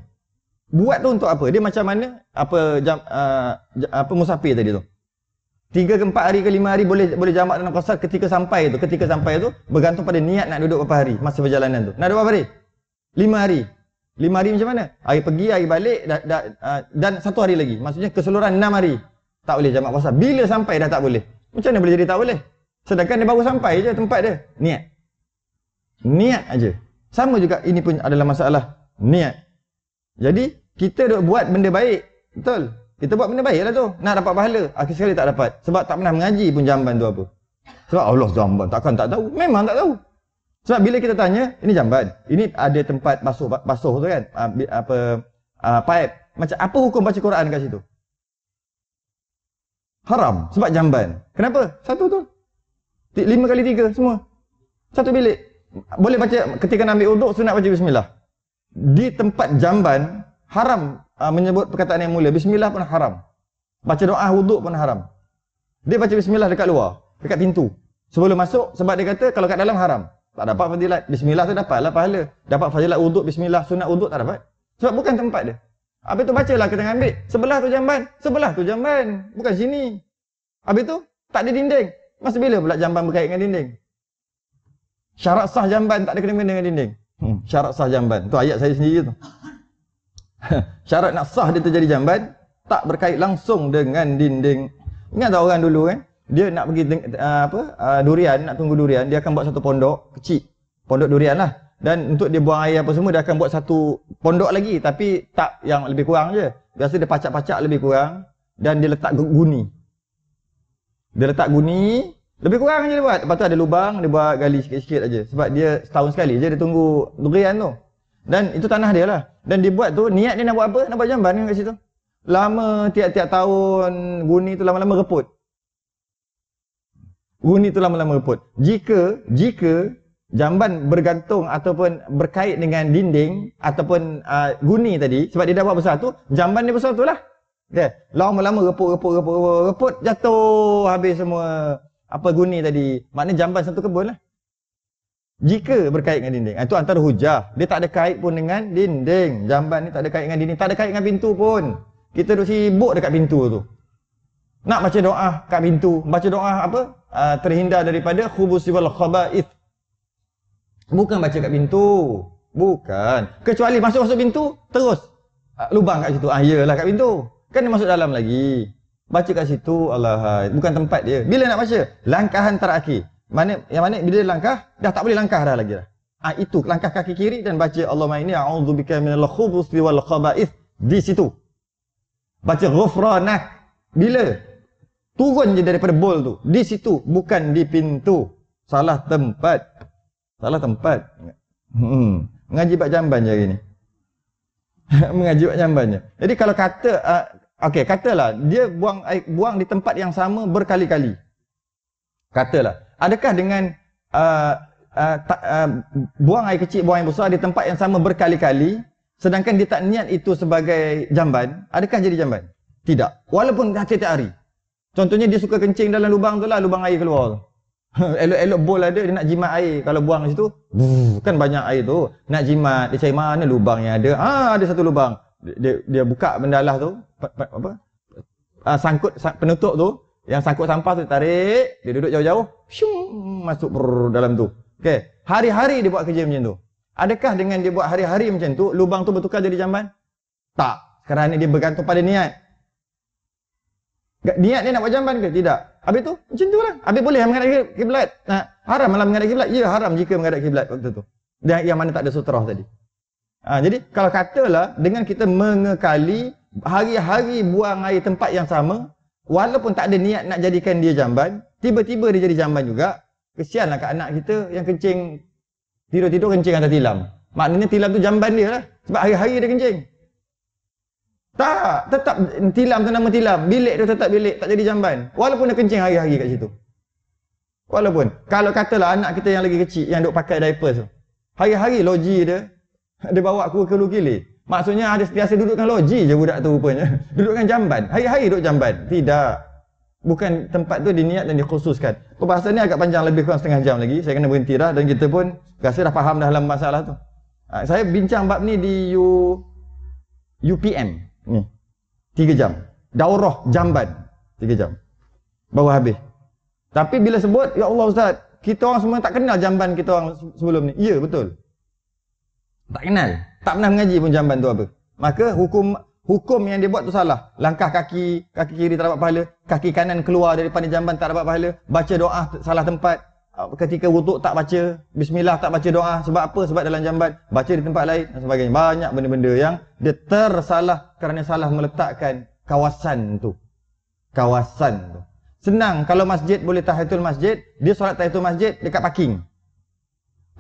Buat tu untuk apa? Dia macam mana apa jam, uh, apa musafir tadi tu. Tiga ke empat hari ke lima hari boleh boleh jamak dalam kosar ketika sampai tu. Ketika sampai tu bergantung pada niat nak duduk berapa hari masa perjalanan tu. Nak duduk berapa hari? Lima hari. Lima hari macam mana? Hari pergi, hari balik da, da, uh, dan satu hari lagi. Maksudnya keseluruhan enam hari. Tak boleh jamak kosar. Bila sampai dah tak boleh? Macam mana boleh jadi tak boleh? Sedangkan dia baru sampai je tempat dia. Niat. Niat aja. Sama juga ini pun adalah masalah niat. Jadi kita duk buat benda baik. Betul? Kita buat benda baik lah tu. Nak dapat pahala. Akhir sekali tak dapat. Sebab tak pernah mengaji pun jamban tu apa. Sebab Allah jamban. Takkan tak tahu. Memang tak tahu. Sebab bila kita tanya, ini jamban. Ini ada tempat basuh basuh tu kan. Uh, apa uh, pipe. Macam apa hukum baca Quran kat situ? Haram. Sebab jamban. Kenapa? Satu tu. Lima kali tiga semua. Satu bilik. Boleh baca ketika nak ambil uduk, sunat baca bismillah. Di tempat jamban, haram uh, menyebut perkataan yang mulia. Bismillah pun haram. Baca doa wuduk pun haram. Dia baca bismillah dekat luar, dekat pintu. Sebelum masuk sebab dia kata kalau kat dalam haram. Tak dapat fadilat. Bismillah tu dapatlah pahala. Dapat fadilat wuduk bismillah, sunat wuduk tak dapat. Sebab bukan tempat dia. Habis tu bacalah kita ambil. Sebelah tu jamban. Sebelah tu jamban. Bukan sini. Habis tu tak ada dinding. Masa bila pula jamban berkait dengan dinding? Syarat sah jamban tak ada kena-mena dengan dinding. Hmm, syarat sah jamban. Tu ayat saya sendiri tu. syarat nak sah dia terjadi jamban tak berkait langsung dengan dinding. Ingat tak orang dulu kan? Dia nak pergi uh, apa? Uh, durian, nak tunggu durian, dia akan buat satu pondok kecil. Pondok durian lah. Dan untuk dia buang air apa semua dia akan buat satu pondok lagi tapi tak yang lebih kurang je. Biasa dia pacak-pacak lebih kurang dan dia letak guni. Dia letak guni, lebih kurang je dia buat. Lepas tu ada lubang, dia buat gali sikit-sikit aja. Sebab dia setahun sekali je dia tunggu durian tu. Dan itu tanah dia lah. Dan dia buat tu, niat dia nak buat apa? Nak buat jamban kan kat situ. Lama, tiap-tiap tahun, guni tu lama-lama reput. Guni tu lama-lama reput. Jika, jika jamban bergantung ataupun berkait dengan dinding ataupun uh, guni tadi, sebab dia dah buat besar tu, jamban dia besar tu lah. Okay. Lama-lama reput, reput, reput, reput, reput, jatuh habis semua apa guni tadi. Maknanya jamban satu kebun lah. Jika berkait dengan dinding. Itu antara hujah. Dia tak ada kait pun dengan dinding. Jamban ni tak ada kait dengan dinding. Tak ada kait dengan pintu pun. Kita duduk sibuk dekat pintu tu. Nak baca doa kat pintu. Baca doa apa? Uh, terhindar daripada khubusi wal khaba'ith. Bukan baca kat pintu. Bukan. Kecuali masuk-masuk pintu, terus. Uh, lubang kat situ. Ah, iyalah kat pintu. Kan dia masuk dalam lagi. Baca kat situ, Allah. Bukan tempat dia. Bila nak baca? Langkahan terakhir. Mana yang mana bila langkah dah tak boleh langkah dah lagi dah. Ah itu langkah kaki kiri dan baca Allahumma inni a'udzubika minal khubuthi wal khaba'ith di situ. Baca ghufranak bila turun je daripada bol tu di situ bukan di pintu. Salah tempat. Salah tempat. Hmm. Mengaji bab jamban je hari ni. Mengaji bab jamban je. Jadi kalau kata uh, okey katalah dia buang air buang di tempat yang sama berkali-kali. Katalah adakah dengan uh, uh, ta, uh, buang air kecil, buang air besar di tempat yang sama berkali-kali, sedangkan dia tak niat itu sebagai jamban, adakah jadi jamban? Tidak. Walaupun setiap hari. Contohnya dia suka kencing dalam lubang tu lah, lubang air keluar. Elok-elok bol ada, dia nak jimat air. Kalau buang di situ, kan banyak air tu. Nak jimat, dia cari mana lubang yang ada. Ah, ada satu lubang. Dia, dia buka bendalah tu, apa? Uh, sangkut penutup tu, yang sangkut sampah tu tarik, dia duduk jauh-jauh, masuk brrr, dalam tu. Okey, hari-hari dia buat kerja macam tu. Adakah dengan dia buat hari-hari macam tu, lubang tu bertukar jadi jamban? Tak. Kerana dia bergantung pada niat. Niat dia nak buat jamban ke? Tidak. Habis tu, macam tu lah. Habis boleh menghadap kiblat. Nah, haram malam menghadap kiblat? Ya, haram jika menghadap kiblat waktu tu. Yang, yang mana tak ada sutrah tadi. Ha, jadi, kalau katalah, dengan kita mengekali hari-hari buang air tempat yang sama, walaupun tak ada niat nak jadikan dia jamban, tiba-tiba dia jadi jamban juga. Kesianlah kat anak kita yang kencing tidur-tidur kencing atas tilam. Maknanya tilam tu jamban dia lah. Sebab hari-hari dia kencing. Tak, tetap tilam tu nama tilam. Bilik tu tetap bilik, tak jadi jamban. Walaupun dia kencing hari-hari kat situ. Walaupun. Kalau katalah anak kita yang lagi kecil, yang duk pakai diaper tu. Hari-hari loji dia, dia bawa aku ke Lukili. Maksudnya ada biasa dudukkan loji je budak tu rupanya. Dudukkan jamban. Hari-hari duduk jamban. Tidak. Bukan tempat tu diniat dan dikhususkan. Perbahasan ni agak panjang lebih kurang setengah jam lagi. Saya kena berhenti dah dan kita pun rasa dah faham dalam masalah tu. Ha, saya bincang bab ni di U UPM ni. Tiga jam. Daurah jamban. Tiga jam. Baru habis. Tapi bila sebut, Ya Allah Ustaz, kita orang semua tak kenal jamban kita orang sebelum ni. Ya, betul. Tak kenal. Tak pernah mengaji pun jamban tu apa. Maka hukum hukum yang dia buat tu salah. Langkah kaki, kaki kiri tak dapat pahala. Kaki kanan keluar daripada jamban tak dapat pahala. Baca doa salah tempat. Ah, ketika wuduk tak baca. Bismillah tak baca doa. Sebab apa? Sebab dalam jamban. Baca di tempat lain dan sebagainya. Banyak benda-benda yang dia tersalah kerana salah meletakkan kawasan tu. Kawasan tu. Senang kalau masjid boleh tahiyatul masjid, dia solat tahiyatul masjid dekat parking.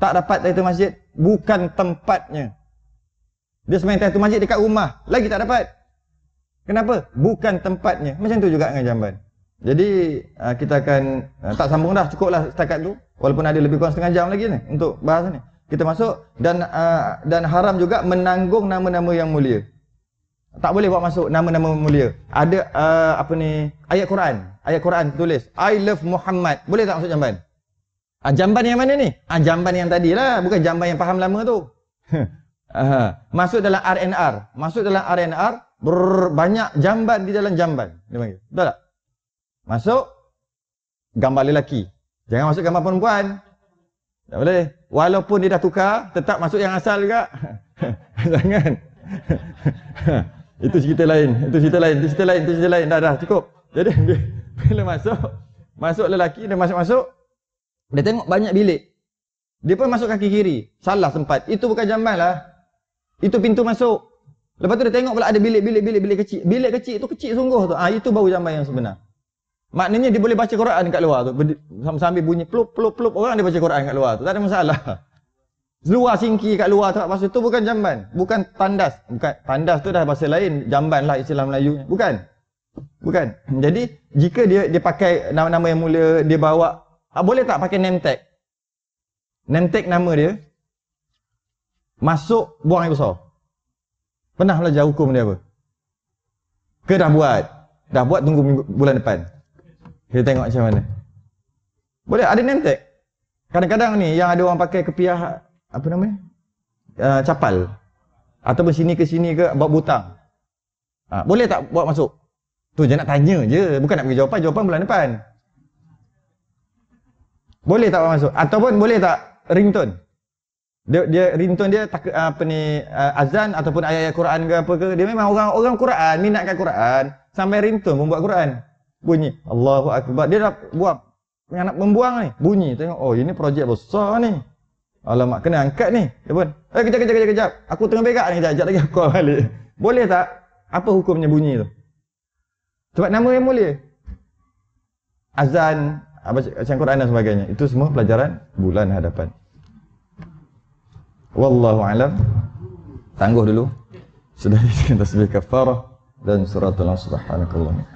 Tak dapat tahiyatul masjid, bukan tempatnya. Dia sembang tahiyatul masjid dekat rumah, lagi tak dapat. Kenapa? Bukan tempatnya. Macam tu juga dengan jamban. Jadi uh, kita akan uh, tak sambung dah, cukuplah setakat tu. Walaupun ada lebih kurang setengah jam lagi ni untuk bahas ni. Kita masuk dan uh, dan haram juga menanggung nama-nama yang mulia. Tak boleh buat masuk nama-nama mulia. Ada uh, apa ni ayat Quran. Ayat Quran tulis I love Muhammad. Boleh tak masuk jamban? Ah jamban yang mana ni? Ah jamban yang tadi lah, bukan jamban yang faham lama tu. uh, masuk dalam RNR. Masuk dalam RNR banyak jamban di dalam jamban. Dia panggil. Betul tak? Masuk gambar lelaki. Jangan masuk gambar perempuan. Tak boleh. Walaupun dia dah tukar, tetap masuk yang asal juga. Jangan. Itu cerita lain, itu cerita lain, itu cerita lain, itu cerita lain. Dah dah cukup. Jadi bila masuk, masuk lelaki dia masuk-masuk, dia tengok banyak bilik. Dia pun masuk kaki kiri. Salah tempat. Itu bukan jamban lah. Itu pintu masuk. Lepas tu dia tengok pula ada bilik-bilik bilik bilik kecil. Bilik kecil itu kecil sungguh tu. Ah itu baru jamban yang sebenar. Maknanya dia boleh baca Quran kat luar tu. Sambil bunyi plup plup plup orang dia baca Quran kat luar tu. Tak ada masalah. Luar singki kat luar tempat pasal tu bukan jamban. Bukan tandas. Bukan tandas tu dah bahasa lain. Jamban lah istilah Melayu. Bukan. Bukan. Jadi jika dia dia pakai nama-nama yang mula dia bawa ah, boleh tak pakai name tag? Name tag nama dia masuk buang air besar. Pernah belajar hukum dia apa? Ke dah buat? Dah buat tunggu minggu, bulan depan. Kita tengok macam mana. Boleh ada name tag. Kadang-kadang ni yang ada orang pakai kepiah apa namanya? Uh, capal. Ataupun sini ke sini ke buat butang. Ha, boleh tak buat masuk? Tu je nak tanya je. Bukan nak bagi jawapan. Jawapan bulan depan. Boleh tak buat masuk? Ataupun boleh tak ringtone? Dia, dia ringtone dia tak, apa ni uh, azan ataupun ayat-ayat Quran ke apa ke. Dia memang orang orang Quran, minatkan Quran. Sampai ringtone pun buat Quran. Bunyi. Allahu Akbar. Dia dah buat. Yang nak membuang ni. Bunyi. Tengok. Oh ini projek besar ni. Alamak, kena angkat ni. Dia pun, eh kejap, kejap, kejap, kejap. Aku tengah berak ni, kejap, lagi aku balik. Boleh tak? Apa hukumnya bunyi tu? Sebab nama yang mulia. Azan, bacaan Quran dan sebagainya. Itu semua pelajaran bulan hadapan. Wallahu alam. Tangguh dulu. Sudah disediakan tasbih kafarah dan suratul subhanakallah.